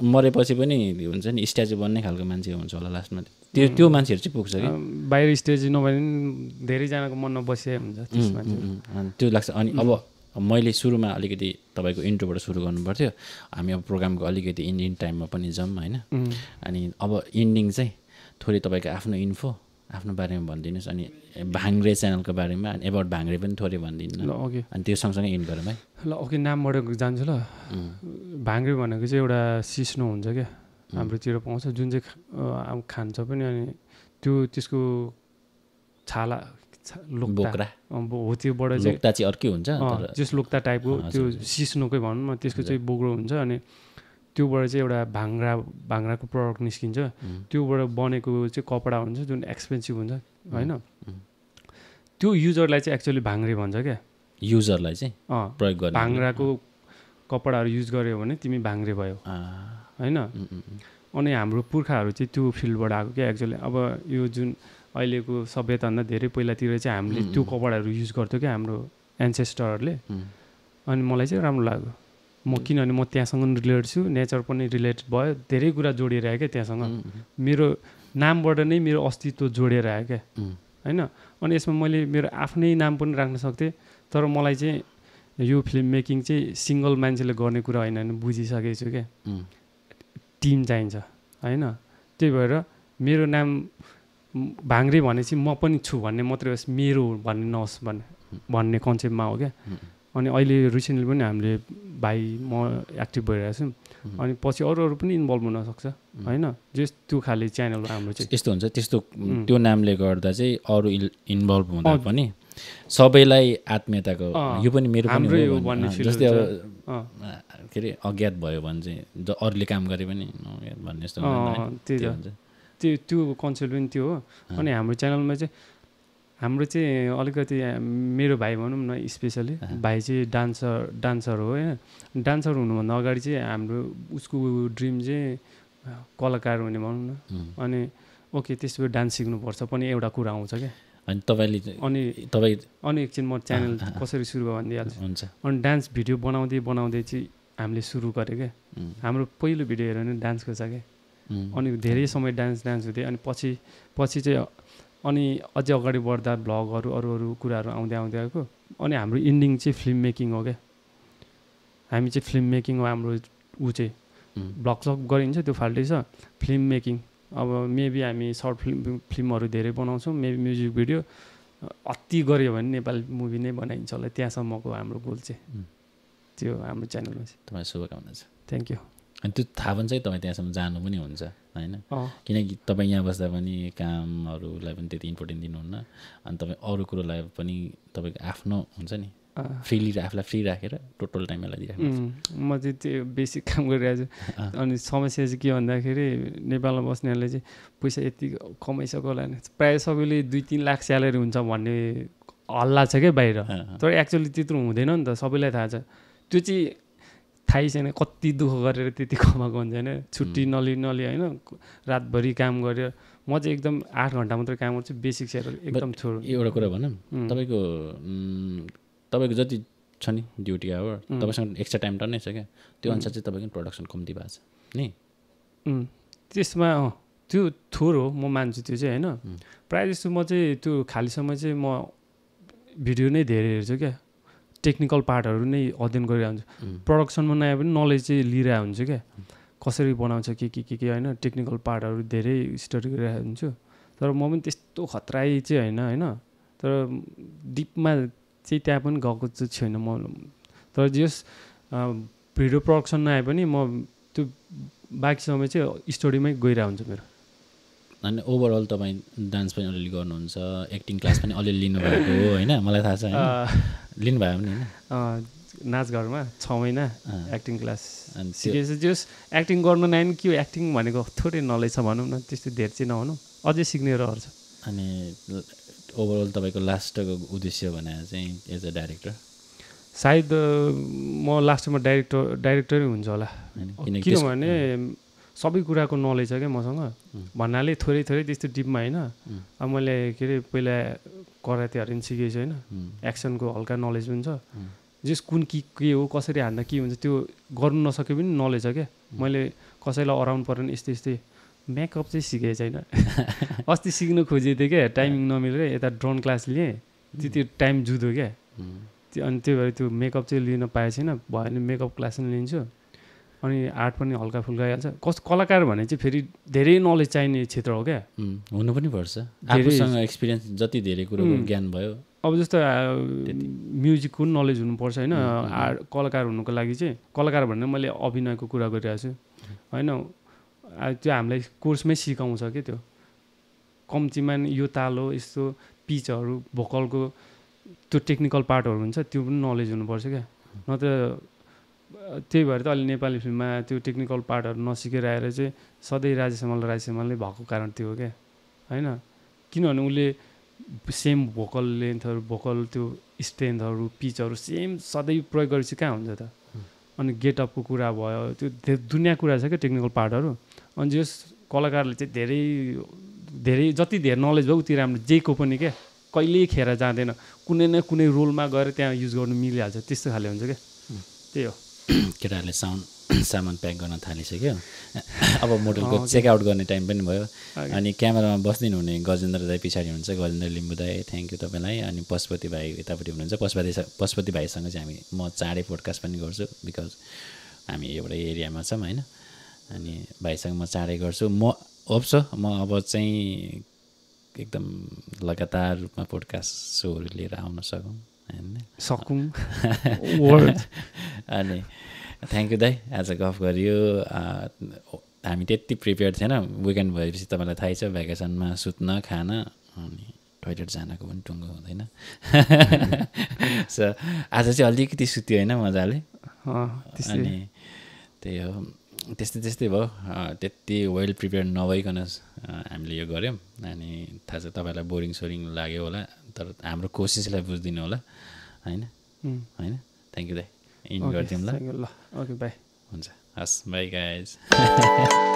मरेपछि पनि हुन्छ नि स्ट्याचु बन्ने खालको मान्छे हुन्छ होला लास्टमा। त्यो त्यो मान्छेहरू चाहिँ पुग्छ कि? बाहिर स्टेज नभए पनि धेरैजनाको मनमा बसिरहेको हुन्छ त्यो लाग्छ। अनि अब मैले सुरुमा अलिकति तपाईँको इन्ट्रोबाट सुरु गर्नु पर्थ्यो हामी अब प्रोग्रामको अलिकति इन्डिङ टाइममा पनि जाउँ होइन? अनि अब इन्डिङ चाहिँ थोरै तपाईँको आफ्नो इन्फो आफ्नो बारेमा भनिदिनुहोस् अनि भाङ्रे च्यानलको बारेमा अनि एबाउट भाङ्रे पनि थोरै भनिदिनु ल। ओके। अनि त्यो सँगसँगै इन्ड गरौँ है। ल ओके नामबाट जान्छु ल। भाङ्रे भनेको चाहिँ एउटा सिस्नो हुन्छ क्या। हाम्रोतिर पाउँछ जुन चाहिँ अब खान्छ पनि अनि त्यो त्यसको छाला बोक्रा। हो त्योबाट चाहिँ अर्कै हुन्छ त्यस लोक्ता टाइपको त्यो। सिस्नोकै भनौँ न त्यसको चाहिँ बोग्रो हुन्छ अनि त्योबाट चाहिँ एउटा भाङ्रा भाङ्राको प्रडक्ट निस्किन्छ। त्योबाट बनेको चाहिँ कपडा हुन्छ जुन एक्सपेन्सिभ हुन्छ होइन? त्यो युजरलाई चाहिँ एक्चुअली भाङ्रे भन्छ क्या? युजरलाई चाहिँ प्रयोग गर्ने। भाङ्राको कपडाहरू युज गर्यो भने तिमी भाङ्रे भयो। होइन। अनि हाम्रो पुर्खाहरू चाहिँ त्यो फिल्डबाट आएको क्या? एक्चुअली अब यो जुन अहिलेको सभ्यताभन्दा धेरै पहिलातिर चाहिँ हामीले त्यो कपडाहरू युज गर्थ्यो क्या हाम्रो एन्सेस्टरहरूले। अनि मलाई चाहिँ राम्रो लाग्यो। म किनभने म त्यहाँसँग रिलेटेड छु नेचर पनि रिलेटेड भयो धेरै कुरा जोडिएर आयो क्या त्यहाँसँग। मेरो नामबाट नै मेरो अस्तित्व जोडिएर आयो क्या। होइन? अनि यसमा मैले मेरो आफ्नै नाम पनि राख्न सक्थेँ तर मलाई चाहिँ यो फिल्म मेकिङ चाहिँ सिङ्गल मान्छेले गर्ने कुरा होइन भने बुझिसकेको छु क्या टिम चाहिन्छ होइन? त्यही भएर मेरो नाम भाङ्रे भनेपछि म पनि छु भन्ने मात्रै होस् मेरो भन्ने नहोस् भन्ने भन्ने कन्सेप्टमा हो क्या। अनि अहिले रिसेन्टली पनि हामीले भाइ म एक्टिभ भइरहेको छौँ। अनि पछि अरू अरू पनि इन्भल्भ हुनसक्छ होइन? जस त्यो खाले च्यानल हाम्रो चाहिँ। यस्तो हुन्छ त्यस्तो त्यो नामले गर्दा चाहिँ अरू इन्भल्भ हुँदा पनि सबैलाई आत्मीयताको यो पनि मेरो जस्तै अब के अरे अज्ञात भयो भने चाहिँ ज- अरूले काम गरे पनि भन्ने जस्तो? त्यही हुन्छ। त्यो त्यो कन्सेप्ट पनि त्यो हो। अनि हाम्रो च्यानलमा चाहिँ हाम्रो चाहिँ अलिकति मेरो भाइ भनौँ न स्पेसली भाइ चाहिँ डान्सर डान्सर हो होइन? डान्सर हुनुभन्दा अगाडि चाहिँ हाम्रो उसको ड्रिम चाहिँ कलाकार हुने भनौँ न। अनि ओके त्यसो भए डान्स सिक्नुपर्छ पनि एउटा कुरा आउँछ क्या। अनि तपाईँले अनि तपाईँ अनि एकछिन म च्यानल कसरी सुरु भयो भनिदिइहाल्छु। हुन्छ। अनि डान्स भिडियो बनाउँदै बनाउँदै चाहिँ हामीले सुरु गरेँ क्या। हाम्रो पहिलो भिडियो हेऱ्यो भने डान्सको छ क्या। अनि धेरै समय डान्स डान्स हुँदै अनि पछि पछि चाहिँ अनि अझै अगाडि बढ्दा भ्लगहरू अरू अरू कुराहरू आउँदै आउँदै आएको। अनि हाम्रो इन्डिङ चाहिँ फिल्म मेकिङ हो क्या। हामी चाहिँ फिल्म मेकिङ हो हाम्रो ऊ चाहिँ। भ्लग सग गरिन्छ त्यो फाल्टै छ। Film making. अब मेबी हामी सर्ट फिल्म फिल्महरू धेरै बनाउँछौँ मेबी म्युजिक भिडियो। अति गऱ्यो भने नेपाली मुभी नै बनाइन्छ होला त्यहाँसम्मको हाम्रो गोल चाहिँ. त्यो हाम्रो च्यानलमा चाहिँ। तपाईँ शुभकामना छ। थ्याङ्क यू अनि त्यो थाहा पनि चाहिँ तपाईँ त्यहाँसम्म जानु पनि हुन्छ होइन? किनकि तपाईँ यहाँ बस्दा पनि कामहरूलाई पनि त्यति इम्पोर्टेन्ट दिनुहुन्न अनि तपाईँ अरू कुरोलाई पनि तपाईँको आफ्नो हुन्छ नि। फ्रिली आफूलाई फ्री राखेर टोटल टाइम यसलाई दिइराख्नु म चाहिँ त्यो बेसिक काम गरिरहेको छु अनि समस्या चाहिँ के भन्दाखेरि नेपालमा बस्नेहरूले चाहिँ पैसा यति कमाइसक्यो होला नि प्रायः सबैले दुई तिन लाख स्यालेरी हुन्छ भन्ने हल्ला छ क्या बाहिर। तर एक्चुअली त्यत्रो हुँदैन नि त सबैलाई थाहा छ। त्यो चाहिँ थाहै छैन कति दुःख गरेर त्यति कमाएको हुन्छ होइन छुट्टी नलिई नलिई होइन रातभरि काम गरेर म चाहिँ एकदम आठ घन्टा मात्रै काम गर्छु बेसिक सेयर एकदम छोड एउटा कुरा भनौँ. तपाईँको तपाईँको जति छ नि ड्युटी आवर. तपाईँसँग एक्स्ट्रा टाइम टन्नै छ क्या? त्यो. अनुसार चाहिँ तपाईँको प्रडक्सन कम्ती भएको छ नि? त्यसमा अँ, त्यो थोर हो म मान्छु त्यो चाहिँ होइन. प्रायः जस्तो म चाहिँ त्यो खाली समय चाहिँ म भिडियो नै धेरै हेर्छु क्या। टेक्निकल पार्टहरू नै अध्ययन गरिरहेको हुन्छु. प्रडक्सनमा नआए पनि नलेज चाहिँ लिइरहेको हुन्छु क्या। कसरी बनाउँछ के के के के होइन टेक्निकल पार्टहरू धेरै स्टडी गरिरहेको हुन्छु तर म पनि त्यस्तो खतराई चाहिँ होइन होइन। तर डिपमा चाहिँ त्यहाँ पनि गएको चाहिँ छैन म। तर जस भिडियो प्रडक्सन नआए पनि म त्यो बाँकी समय चाहिँ स्टडीमै गइरहेको हुन्छ मेरो। अनि ओभरअल तपाईँ डान्स पनि अलिअलि गर्नुहुन्छ एक्टिङ क्लास पनि अलिअलि लिनुभएको हो होइन? मलाई थाहा छ लिनुभयो भने नाचघरमा छ महिना एक्टिङ क्लास त्यो सिकेपछि जस एक्टिङ गर्नु नआए पनि के एक्टिङ भनेको थोरै नलेज छ भनौँ न त्यस्तो धेरै चाहिँ नहुनु अझै सिक्ने रहर छ। अनि ओभरअल तपाईँको लास्टको उद्देश्य भने चाहिँ एज अ डाइरेक्टर सायद म लास्टमा डाइरेक्टर डाइरेक्टरै हुन्छ होला। किनभने सबै कुराको नलेज छ क्या मसँग. भन्नाले थोरै थोरै त्यस्तो डिपमा होइन. अब मैले के अरे पहिला करातेहरू पनि सिकेको छु होइन एक्सनको हल्का नलेज पनि छ. जस कुन कि के हो कसरी हान्दा के हुन्छ त्यो गर्नु नसके पनि नलेज छ क्या। मैले कसैलाई अराउन्ड परेन यस्तै यस्तै। मेकअप चाहिँ सिकेको छैन। अस्ति सिक्नु खोजेको थिएँ क्या टाइमिङ नमिलेर यता ड्रोन क्लास लिएँ। त्यो त्यो टाइम जुदो क्या। त्यो अनि त्यही भएर त्यो मेकअप चाहिँ लिन पाएको छैन। भयो भने मेकअप क्लास पनि लिन्छु। अनि आर्ट पनि हल्का फुल्का आइहाल्छ। कस्तो कलाकार भने चाहिँ फेरि धेरै नलेज चाहिने क्षेत्र हो क्या। हुनु पनि पर्छ। आफूसँग एक्सपिरियन्स जति धेरै कुरोको उम्. ज्ञान भयो अब जस्तो म्युजिकको पनि नलेज हुनुपर्छ होइन. आर्ट कलाकार हुनुको लागि चाहिँ कलाकार भनेर मैले अभिनयको कुरा गरिरहेको छु। होइन? त्यो हामीलाई कोर्समै सिकाउँछ क्या त्यो? कम्तीमा यो तालो यस्तो पिचहरू भोकलको त्यो टेक्निकल पार्टहरू हुन्छ त्यो पनि नलेज हुनुपर्छ क्या। नत्र त्यही भएर त अहिले नेपाली फिल्ममा त्यो टेक्निकल पार्टहरू नसिकेर आएर चाहिँ सधैँ राजेश हिमाल राजेश हिमालले भएको कारण त्यो हो क्या होइन? किनभने उसले सेम भोकल लेन्थहरू भोकल त्यो स्ट्रेन्थहरू पिचहरू सेम सधैँ प्रयोग गरेपछि कहाँ हुन्छ त? अनि गेटअपको कुरा भयो त्यो दुनियाँ कुरा छ क्या टेक्निकल पार्टहरू। अनि जस कलाकारले चाहिँ धेरै धेरै जति धेरै नलेज भयो उति राम्रो जेको पनि क्या कहिल्यै खेर जाँदैन। कुनै न कुनै रोलमा गएर त्यहाँ युज गर्नु मिलिहाल्छ त्यस्तो खाले हुन्छ क्या। त्यही हो। केटाहरूले साउन्ड सामान प्याक गर्न थालिसक्यो। अब मोडलको चेकआउट गर्ने टाइम पनि भयो। अनि क्यामेरामा बस्दिनु हुने गजेन्द्र दाई पछाडि हुनुहुन्छ। गजेन्द्र लिम्बू दाई थ्याङ्क यू तपाईँलाई। अनि पशुपति भाइ यतापट्टि हुनुहुन्छ। पशुपति पशुपति भाइसँग चाहिँ हामी म चाँडै पोडकास्ट पनि गर्छु बिकज हामी एउटै एरियामा छौँ होइन। अनि भाइसँग म चाँडै गर्छु। म होप सो म अब चाहिँ एकदम लगातार रूपमा पोडकास्ट सोहरू लिएर आउन सकौँ। सकौँ वर्ड अनि थ्याङ्क यू दाई आज गफ गरियो हामी त्यति प्रिपेयर थिएन विकेन्ड भएपछि तपाईँलाई थाहै छ भ्याकेसनमा सुत्न खान अनि टोइलेट जानको पनि टुङ्गो हुँदैन। सो आज चाहिँ अलिकति सुत्यो होइन मजाले? अनि त्यही हो। त्यस्तै त्यस्तै भयो। त्यति वेल प्रिपेयर नभइकन हामीले यो गऱ्यौँ। अनि थाहा छ तपाईँलाई बोरिङ सोरिङ लाग्यो होला। तर हाम्रो कोसिसलाई बुझिदिनु होला। होइन? होइन? थ्याङ्क यू दाई इन ओके, गरिदिउँ ल। ओके बाई हुन्छ। हस् बाई गाइज